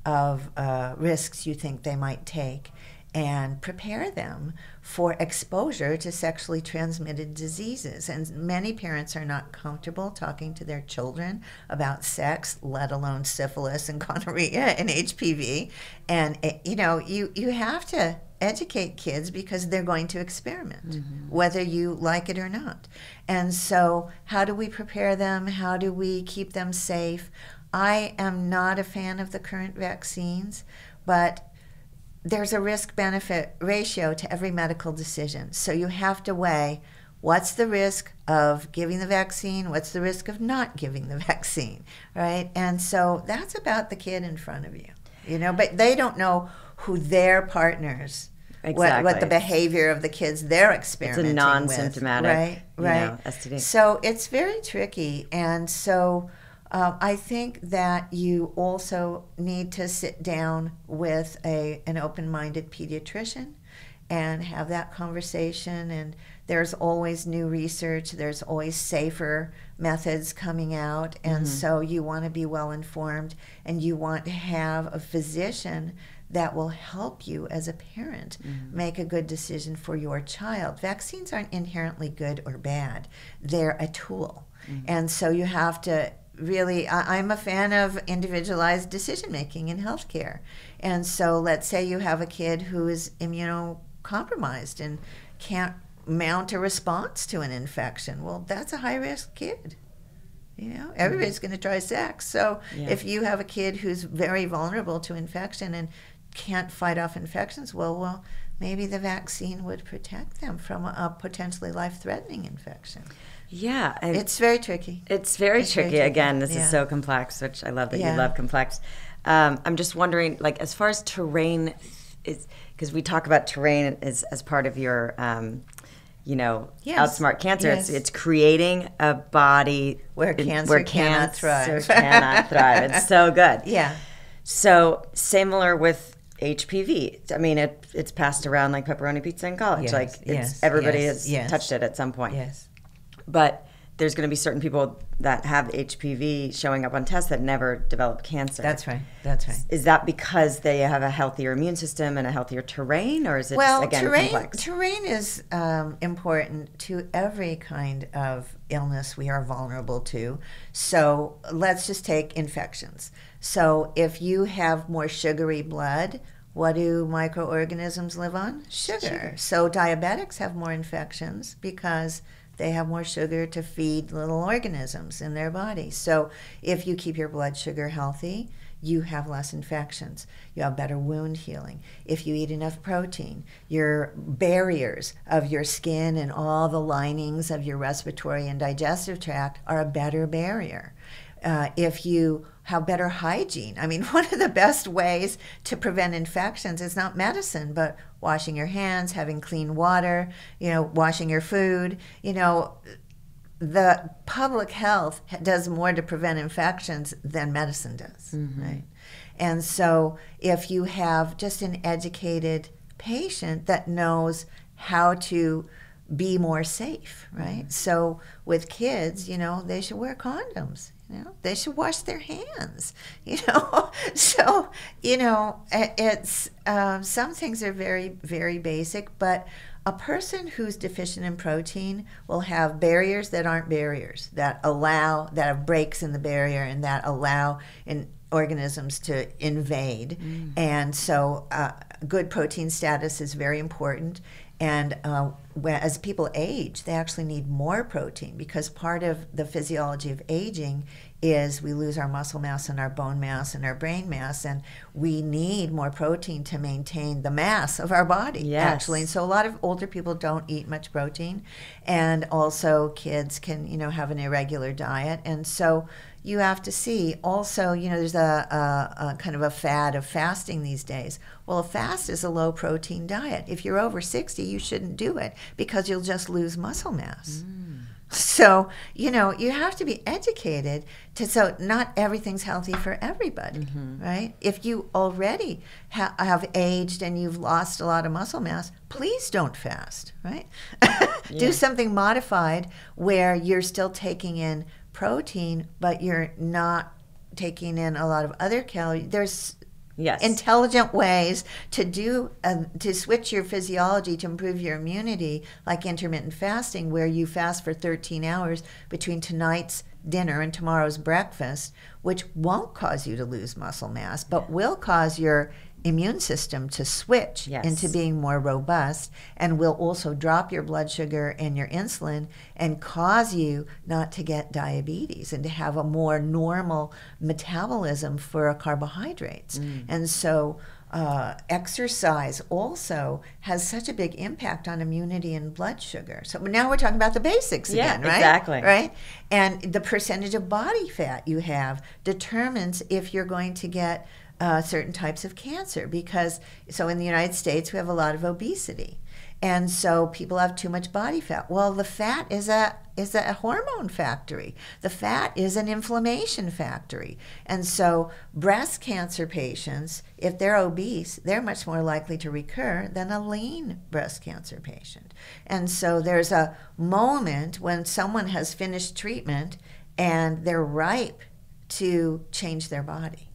of uh, risks you think they might take and prepare them for exposure to sexually transmitted diseases. And many parents are not comfortable talking to their children about sex, let alone syphilis and gonorrhea and HPV. And eh, you know, you you have to educate kids because they're going to experiment, whether you like it or not. And so, how do we prepare them? How do we keep them safe? I am not a fan of the current vaccines, but there's a risk benefit ratio to every medical decision. So you have to weigh what's the risk of giving the vaccine, what's the risk of not giving the vaccine, right? And so that's about the kid in front of you, you know, but they don't know who their partners. What, what the behavior of the kids they're experimenting non-symptomatic, with, right? you Right. know, STD. So it's very tricky, and so um, I think that you also need to sit down with a an open-minded pediatrician and have that conversation. And there's always new research. There's always safer methods coming out, and mm-hmm. so you want to be well informed, and you want to have a physician that will help you as a parent mm-hmm. make a good decision for your child. Vaccines aren't inherently good or bad, they're a tool. Mm-hmm. And so you have to really, I, I'm a fan of individualized decision making in healthcare. And so let's say you have a kid who is immunocompromised and can't mount a response to an infection. Well, that's a high risk kid. You know, mm-hmm. everybody's going to try sex. So Yeah. if you have a kid who's very vulnerable to infection and can't fight off infections, well, well, maybe the vaccine would protect them from a, a potentially life-threatening infection. Yeah. It's very tricky. It's very It's very tricky. tricky. Again, this Yeah. is so complex, which I love that Yeah. you love complex. Um, I'm just wondering, like, as far as terrain is, because we talk about terrain as, as part of your, um, you know, Yes. outsmart cancer. Yes. It's, it's creating a body Where in- cancer cannot thrive. cannot thrive. It's so good. Yeah. So similar with HPV. I mean, it it's passed around like pepperoni pizza in college. Yes, like it's yes, everybody yes, has touched it at some point Yes. But there's going to be certain people that have HPV showing up on tests that never develop cancer. That's right. That's right. Is that because they have a healthier immune system and a healthier terrain, or is it well, again terrain, complex? terrain is um, important to every kind of illness we are vulnerable to. So let's just take infections. So if you have more sugary blood, what do microorganisms live on? Sugar. Sugar. So diabetics have more infections because they have more sugar to feed little organisms in their body. So if you keep your blood sugar healthy, you have less infections. You have better wound healing. If you eat enough protein, your barriers of your skin and all the linings of your respiratory and digestive tract are a better barrier. Uh, if you have better hygiene, I mean, one of the best ways to prevent infections is not medicine, but washing your hands, having clean water, you know, washing your food, you know, the public health does more to prevent infections than medicine does, mm-hmm. right? And so if you have just an educated patient that knows how to be more safe, right? Mm-hmm. So with kids, you know, they should wear condoms. You know, they should wash their hands. You know, so you know, it's um, some things are very, very basic, but a person who's deficient in protein will have barriers that aren't barriers that allow that have breaks in the barrier and that allow in organisms to invade. And so, uh, good protein status is very important. And uh, as people age, they actually need more protein because part of the physiology of aging is we lose our muscle mass and our bone mass and our brain mass, and we need more protein to maintain the mass of our body. Yes. Actually, and so a lot of older people don't eat much protein, and also kids can you know have an irregular diet, and so you have to see. Also you know there's a, a, a kind of a fad of fasting these days. Well a fast is a low protein diet. If you're over 60 you shouldn't do it because you'll just lose muscle mass. Mm. So you know you have to be educated to so not everything's healthy for everybody mm-hmm. right? If you already ha- have aged and you've lost a lot of muscle mass please don't fast right? Do something modified where you're still taking in protein but you're not taking in a lot of other calories there's yes. intelligent ways to do uh, to switch your physiology to improve your immunity like intermittent fasting where you fast for 13 hours between tonight's dinner and tomorrow's breakfast which won't cause you to lose muscle mass but will cause your immune system to switch Yes. into being more robust and will also drop your blood sugar and your insulin and cause you not to get diabetes and to have a more normal metabolism for carbohydrates. And so uh, exercise also has such a big impact on immunity and blood sugar. So now we're talking about the basics Yeah, again, right? exactly. Right? And the percentage of body fat you have determines if you're going to get uh, certain types of cancer because so in the United States we have a lot of obesity. And so people have too much body fat. Well, the fat is a is a hormone factory. The fat is an inflammation factory. And so breast cancer patients, if they're obese, they're much more likely to recur than a lean breast cancer patient. And so there's a moment when someone has finished treatment and they're ripe to change their body,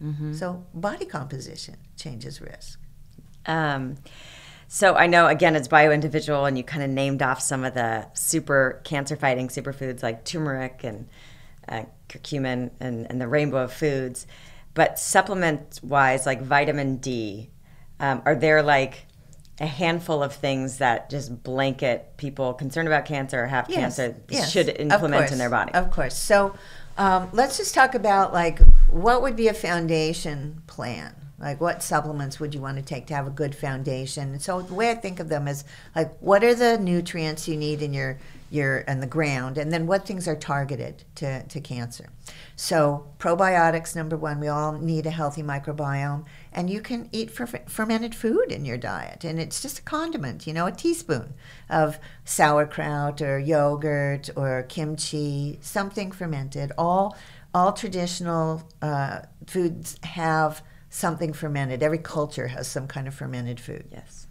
right? So body composition changes risk. Um, so I know again it's bio individual, and you kind of named off some of the super cancer fighting superfoods like turmeric and uh, curcumin and, and the rainbow of foods. But supplement wise, like vitamin D, um, are there like a handful of things that just blanket people concerned about cancer or have cancer yes, should implement in their body? Of course. So um, let's just talk about like what would be a foundation plan. Like what supplements would you want to take to have a good foundation? So the way I think of them is like what are the nutrients you need in your your in the ground, and then what things are targeted to, to cancer. So probiotics, number one, we all need a healthy microbiome, and you can eat fer- fermented food in your diet, and it's just a condiment, you know, a teaspoon of sauerkraut or yogurt or kimchi, something fermented. All all traditional uh, foods have something fermented. Every culture has some kind of fermented food. yes.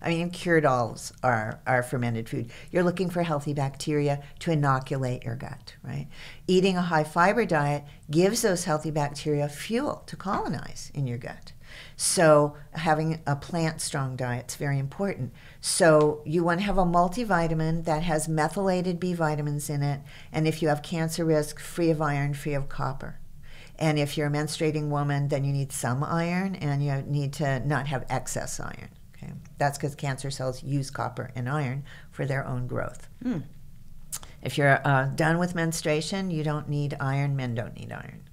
I mean, cured alls are, are fermented food. You're looking for healthy bacteria to inoculate your gut, right? Eating a high fiber diet gives those healthy bacteria fuel to colonize in your gut. So having a plant strong diet is very important. So you want to have a multivitamin that has methylated B vitamins in it, and if you have cancer risk, free of iron, free of copper. And if you're a menstruating woman, then you need some iron, and you need to not have excess iron. Okay, that's because cancer cells use copper and iron for their own growth. Hmm. If you're uh, done with menstruation, you don't need iron. Men don't need iron.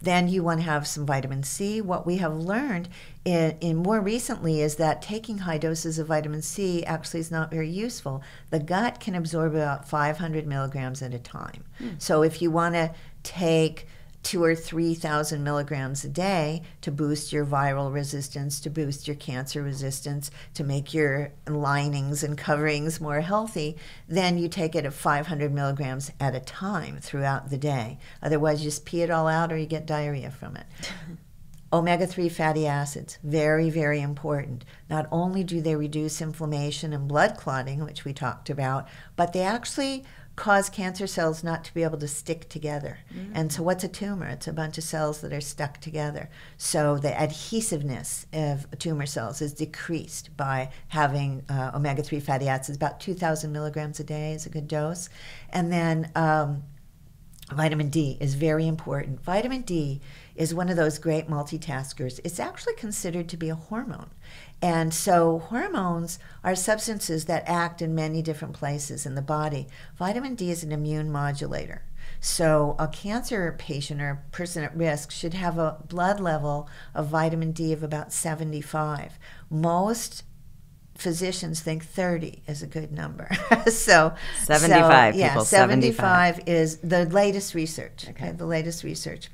Then you want to have some vitamin C. What we have learned in, in, more recently is that taking high doses of vitamin C actually is not very useful. The gut can absorb about 500 milligrams at a time. Hmm. So if you want to take two or three thousand milligrams a day to boost your viral resistance, to boost your cancer resistance, to make your linings and coverings more healthy, then you take it at 500 milligrams at a time throughout the day. Otherwise, you just pee it all out or you get diarrhea from it. Omega 3 fatty acids, very, very important. Not only do they reduce inflammation and blood clotting, which we talked about, but they actually cause cancer cells not to be able to stick together. Mm-hmm. And so, what's a tumor? It's a bunch of cells that are stuck together. So, the adhesiveness of tumor cells is decreased by having uh, omega 3 fatty acids. About 2,000 milligrams a day is a good dose. And then, um, vitamin D is very important. Vitamin D is one of those great multitaskers. It's actually considered to be a hormone. And so, hormones are substances that act in many different places in the body. Vitamin D is an immune modulator. So, a cancer patient or a person at risk should have a blood level of vitamin D of about 75. Most physicians think 30 is a good number. so 75 so, yeah, 75, 75, is the latest research. Okay. okay the latest research.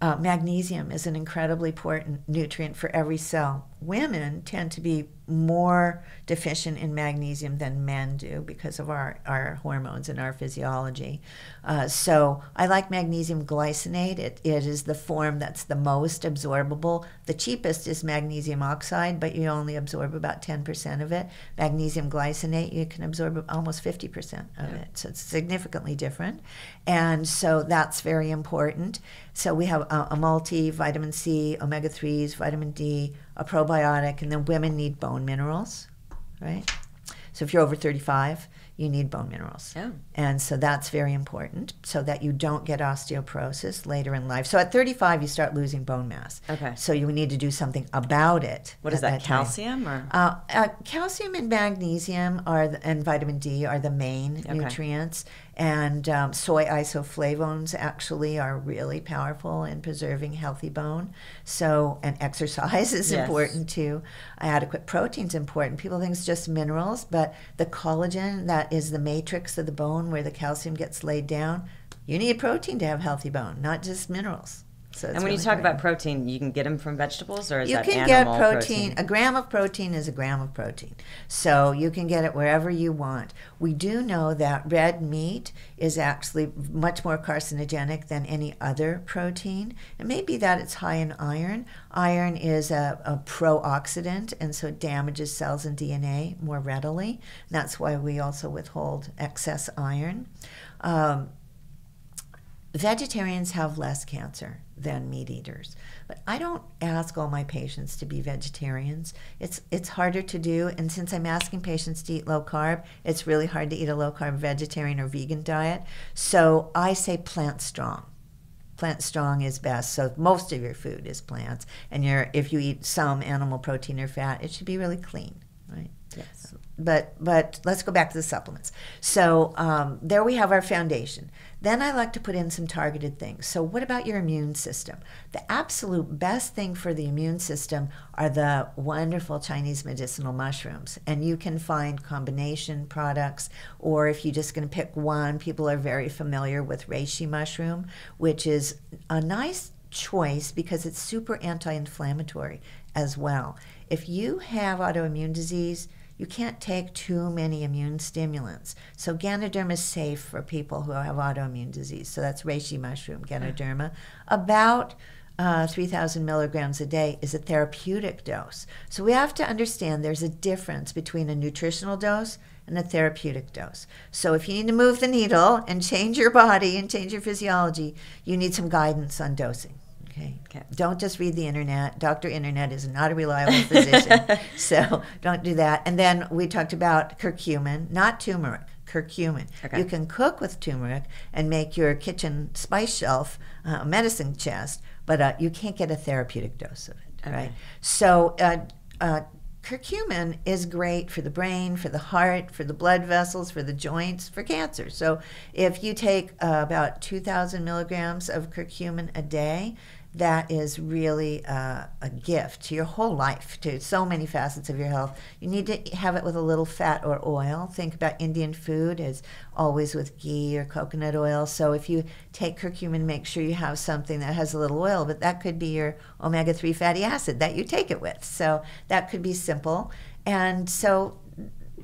Uh, magnesium is an incredibly important nutrient for every cell. Women tend to be more deficient in magnesium than men do because of our, our hormones and our physiology. Uh, so I like magnesium glycinate. It, it is the form that's the most absorbable. The cheapest is magnesium oxide, but you only absorb about 10% of it. Magnesium glycinate, you can absorb almost 50% of yeah. it. So it's significantly different. And so that's very important. So we have a, a multi, vitamin C, omega 3s, vitamin D, a probiotic, and then women need bone minerals, right? So if you're over 35, you need bone minerals. Oh. And so that's very important so that you don't get osteoporosis later in life. So at 35, you start losing bone mass. Okay. So you need to do something about it. What is that, that calcium or? Uh, uh, calcium and magnesium are the, and vitamin D are the main okay. nutrients. And um, soy isoflavones actually are really powerful in preserving healthy bone. So, and exercise is yes. important too. Adequate protein is important. People think it's just minerals, but the collagen that is the matrix of the bone where the calcium gets laid down, you need protein to have healthy bone, not just minerals. So and when really you talk about protein, you can get them from vegetables, or is you that can get protein, protein, A gram of protein is a gram of protein, so you can get it wherever you want. We do know that red meat is actually much more carcinogenic than any other protein. It may be that it's high in iron. Iron is a, a pro-oxidant, and so it damages cells and DNA more readily. That's why we also withhold excess iron. Um, vegetarians have less cancer than meat eaters. But I don't ask all my patients to be vegetarians. It's it's harder to do and since I'm asking patients to eat low carb, it's really hard to eat a low carb vegetarian or vegan diet. So I say plant strong. Plant strong is best. So most of your food is plants and you if you eat some animal protein or fat, it should be really clean, right? Yes but but let's go back to the supplements. So um, there we have our foundation. Then I like to put in some targeted things. So what about your immune system? The absolute best thing for the immune system are the wonderful Chinese medicinal mushrooms, and you can find combination products. Or if you're just going to pick one, people are very familiar with reishi mushroom, which is a nice choice because it's super anti-inflammatory as well. If you have autoimmune disease you can't take too many immune stimulants. So Ganoderma is safe for people who have autoimmune disease. So that's reishi mushroom, Ganoderma. About uh, 3,000 milligrams a day is a therapeutic dose. So we have to understand there's a difference between a nutritional dose and a therapeutic dose. So if you need to move the needle and change your body and change your physiology, you need some guidance on dosing. Okay. Okay. Don't just read the internet. Dr. Internet is not a reliable physician. so don't do that. And then we talked about curcumin, not turmeric, curcumin. Okay. You can cook with turmeric and make your kitchen spice shelf uh, a medicine chest, but uh, you can't get a therapeutic dose of it, Okay. right? So uh, uh, curcumin is great for the brain, for the heart, for the blood vessels, for the joints, for cancer. So if you take uh, about 2,000 milligrams of curcumin a day, that is really uh, a gift to your whole life, to so many facets of your health. You need to have it with a little fat or oil. Think about Indian food as always with ghee or coconut oil. So if you take curcumin, make sure you have something that has a little oil, but that could be your omega 3 fatty acid that you take it with. So that could be simple. And so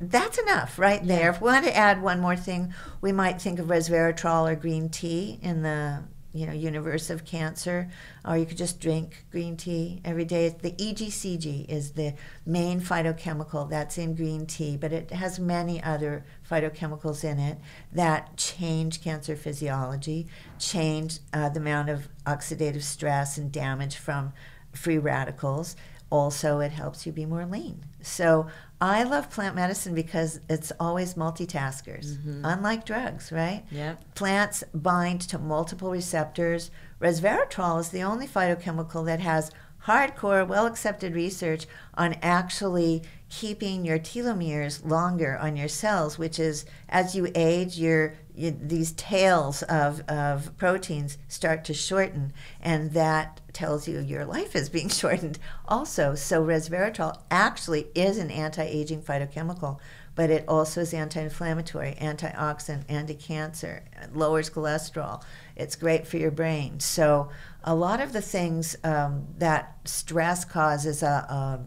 that's enough right there. If we want to add one more thing, we might think of resveratrol or green tea in the you know universe of cancer, or you could just drink green tea every day. The EGCG is the main phytochemical that's in green tea, but it has many other phytochemicals in it that change cancer physiology, change uh, the amount of oxidative stress and damage from free radicals. Also, it helps you be more lean. So I love plant medicine because it's always multitaskers, mm-hmm. unlike drugs, right? Yep. Plants bind to multiple receptors. Resveratrol is the only phytochemical that has hardcore, well accepted research on actually keeping your telomeres longer on your cells, which is as you age, your, you, these tails of, of proteins start to shorten, and that tells you your life is being shortened also. So, resveratrol actually is an anti aging phytochemical, but it also is anti inflammatory, antioxidant, anti cancer, lowers cholesterol. It's great for your brain. So, a lot of the things um, that stress causes a, a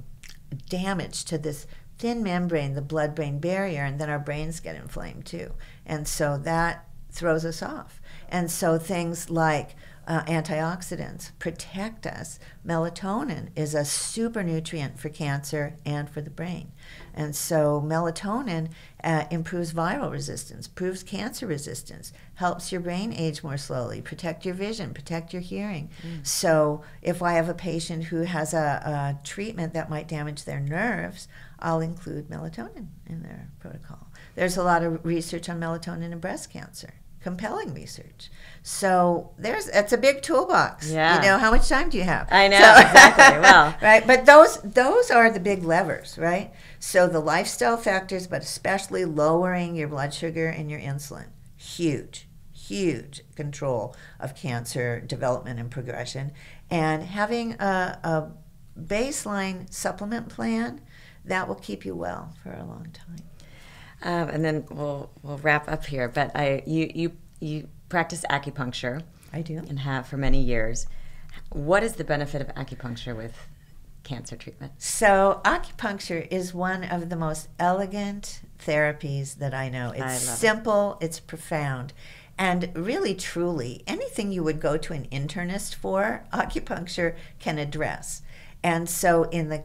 damage to this thin membrane, the blood brain barrier, and then our brains get inflamed too. And so that throws us off. And so things like uh, antioxidants protect us. Melatonin is a super nutrient for cancer and for the brain. And so melatonin uh, improves viral resistance, improves cancer resistance, helps your brain age more slowly, protect your vision, protect your hearing. So if I have a patient who has a, a treatment that might damage their nerves, I'll include melatonin in their protocol. There's a lot of research on melatonin in breast cancer compelling research. So there's it's a big toolbox. Yeah. You know, how much time do you have? I know, So- exactly. Well. right. But those those are the big levers, right? So the lifestyle factors, but especially lowering your blood sugar and your insulin. Huge, huge control of cancer development and progression. And having a, a baseline supplement plan that will keep you well for a long time. Um, and then we'll we'll wrap up here. But I you you you practice acupuncture I do. and have for many years. What is the benefit of acupuncture with cancer treatment? So, acupuncture is one of the most elegant therapies that I know. It's I love it. simple, it's profound. And really, truly, anything you would go to an internist for, acupuncture can address. And so, in the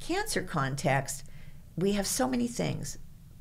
cancer context, we have so many things.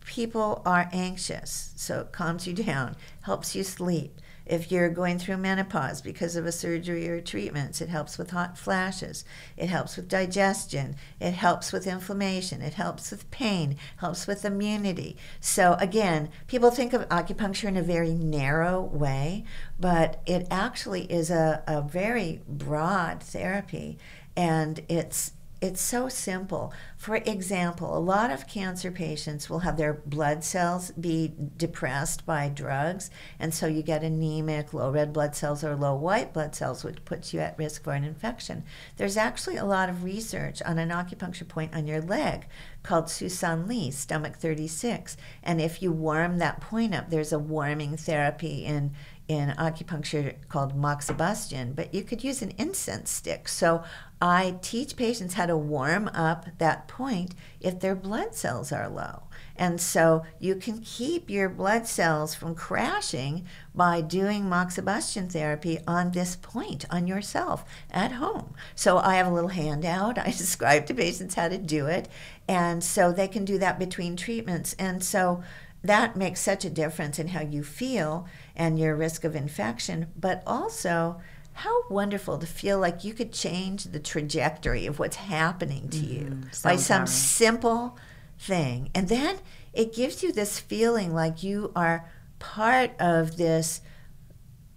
People are anxious, so it calms you down, helps you sleep. If you're going through menopause because of a surgery or treatments, it helps with hot flashes. It helps with digestion. It helps with inflammation. It helps with pain. Helps with immunity. So again, people think of acupuncture in a very narrow way, but it actually is a, a very broad therapy, and it's it's so simple. For example, a lot of cancer patients will have their blood cells be depressed by drugs, and so you get anemic, low red blood cells, or low white blood cells, which puts you at risk for an infection. There's actually a lot of research on an acupuncture point on your leg called Zusanli, stomach 36. And if you warm that point up, there's a warming therapy in in acupuncture called moxibustion, but you could use an incense stick. So I teach patients how to warm up that point if their blood cells are low. And so you can keep your blood cells from crashing by doing moxibustion therapy on this point, on yourself at home. So I have a little handout. I describe to patients how to do it. And so they can do that between treatments. And so that makes such a difference in how you feel and your risk of infection, but also how wonderful to feel like you could change the trajectory of what's happening to mm-hmm. you by some simple thing. And then it gives you this feeling like you are part of this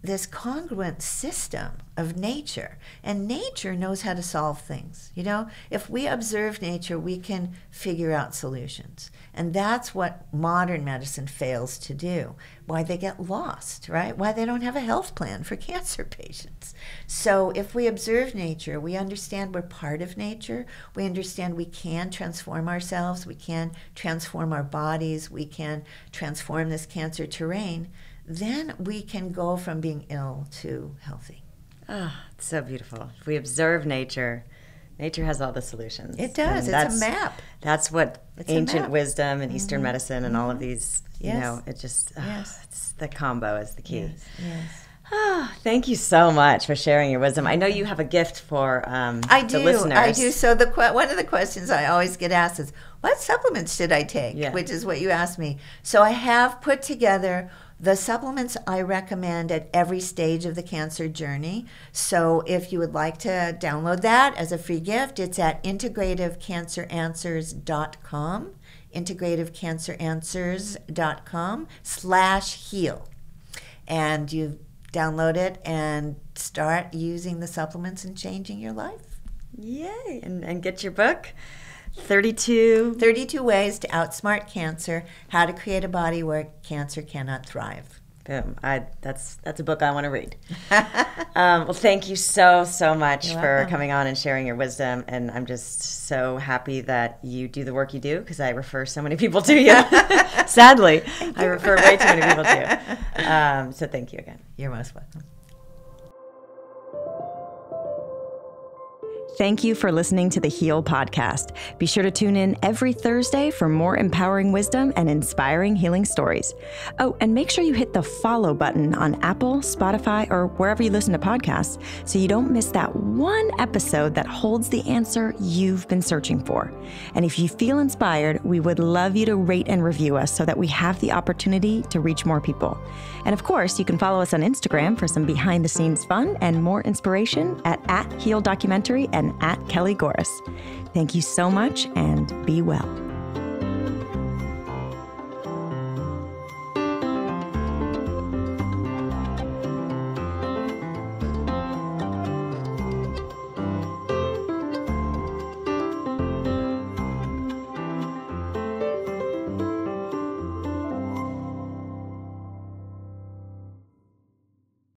this congruent system of nature. And nature knows how to solve things you know? If we observe nature we can figure out solutions. And that's what modern medicine fails to do why they get lost right why they don't have a health plan for cancer patients so if we observe nature we understand we're part of nature we understand we can transform ourselves we can transform our bodies we can transform this cancer terrain then we can go from being ill to healthy. Ah, oh, it's so beautiful. If we observe nature, nature has all the solutions. It does. And it's a map. That's what it's ancient wisdom and Eastern mm-hmm. medicine and mm-hmm. all of mm-hmm. these, yes. you know, it just, oh, yes. it's the combo is the key. Yes. yes. Oh, thank you so much for sharing your wisdom. I know you have a gift for um, I do, the listeners. I do. So the one of the questions I always get asked is, "What supplements should I take?" Yeah. Which is what you asked me. So I have put together the supplements I recommend at every stage of the cancer journey. So if you would like to download that as a free gift, it's at integrativecanceranswers.com, integrativecanceranswers.com slash heal. And you download it and start using the supplements and changing your life. Yay! And, and get your book. 32 32 ways to outsmart cancer how to create a body where cancer cannot thrive boom. I, that's that's a book i want to read. Um, well thank you so so much You're for welcome. coming on and sharing your wisdom and i'm just so happy that you do the work you do because i refer so many people to you. Sadly. I refer way too many people to you. Um, so thank you again. You're most welcome Thank you for listening to the Heal podcast. Be sure to tune in every Thursday for more empowering wisdom and inspiring healing stories. Oh, and make sure you hit the follow button on Apple, Spotify, or wherever you listen to podcasts so you don't miss that one episode that holds the answer you've been searching for. And if you feel inspired, we would love you to rate and review us so that we have the opportunity to reach more people. And of course, you can follow us on Instagram for some behind the scenes fun and more inspiration at, at Heal Documentary and at Kelly Gores. Thank you so much and be well.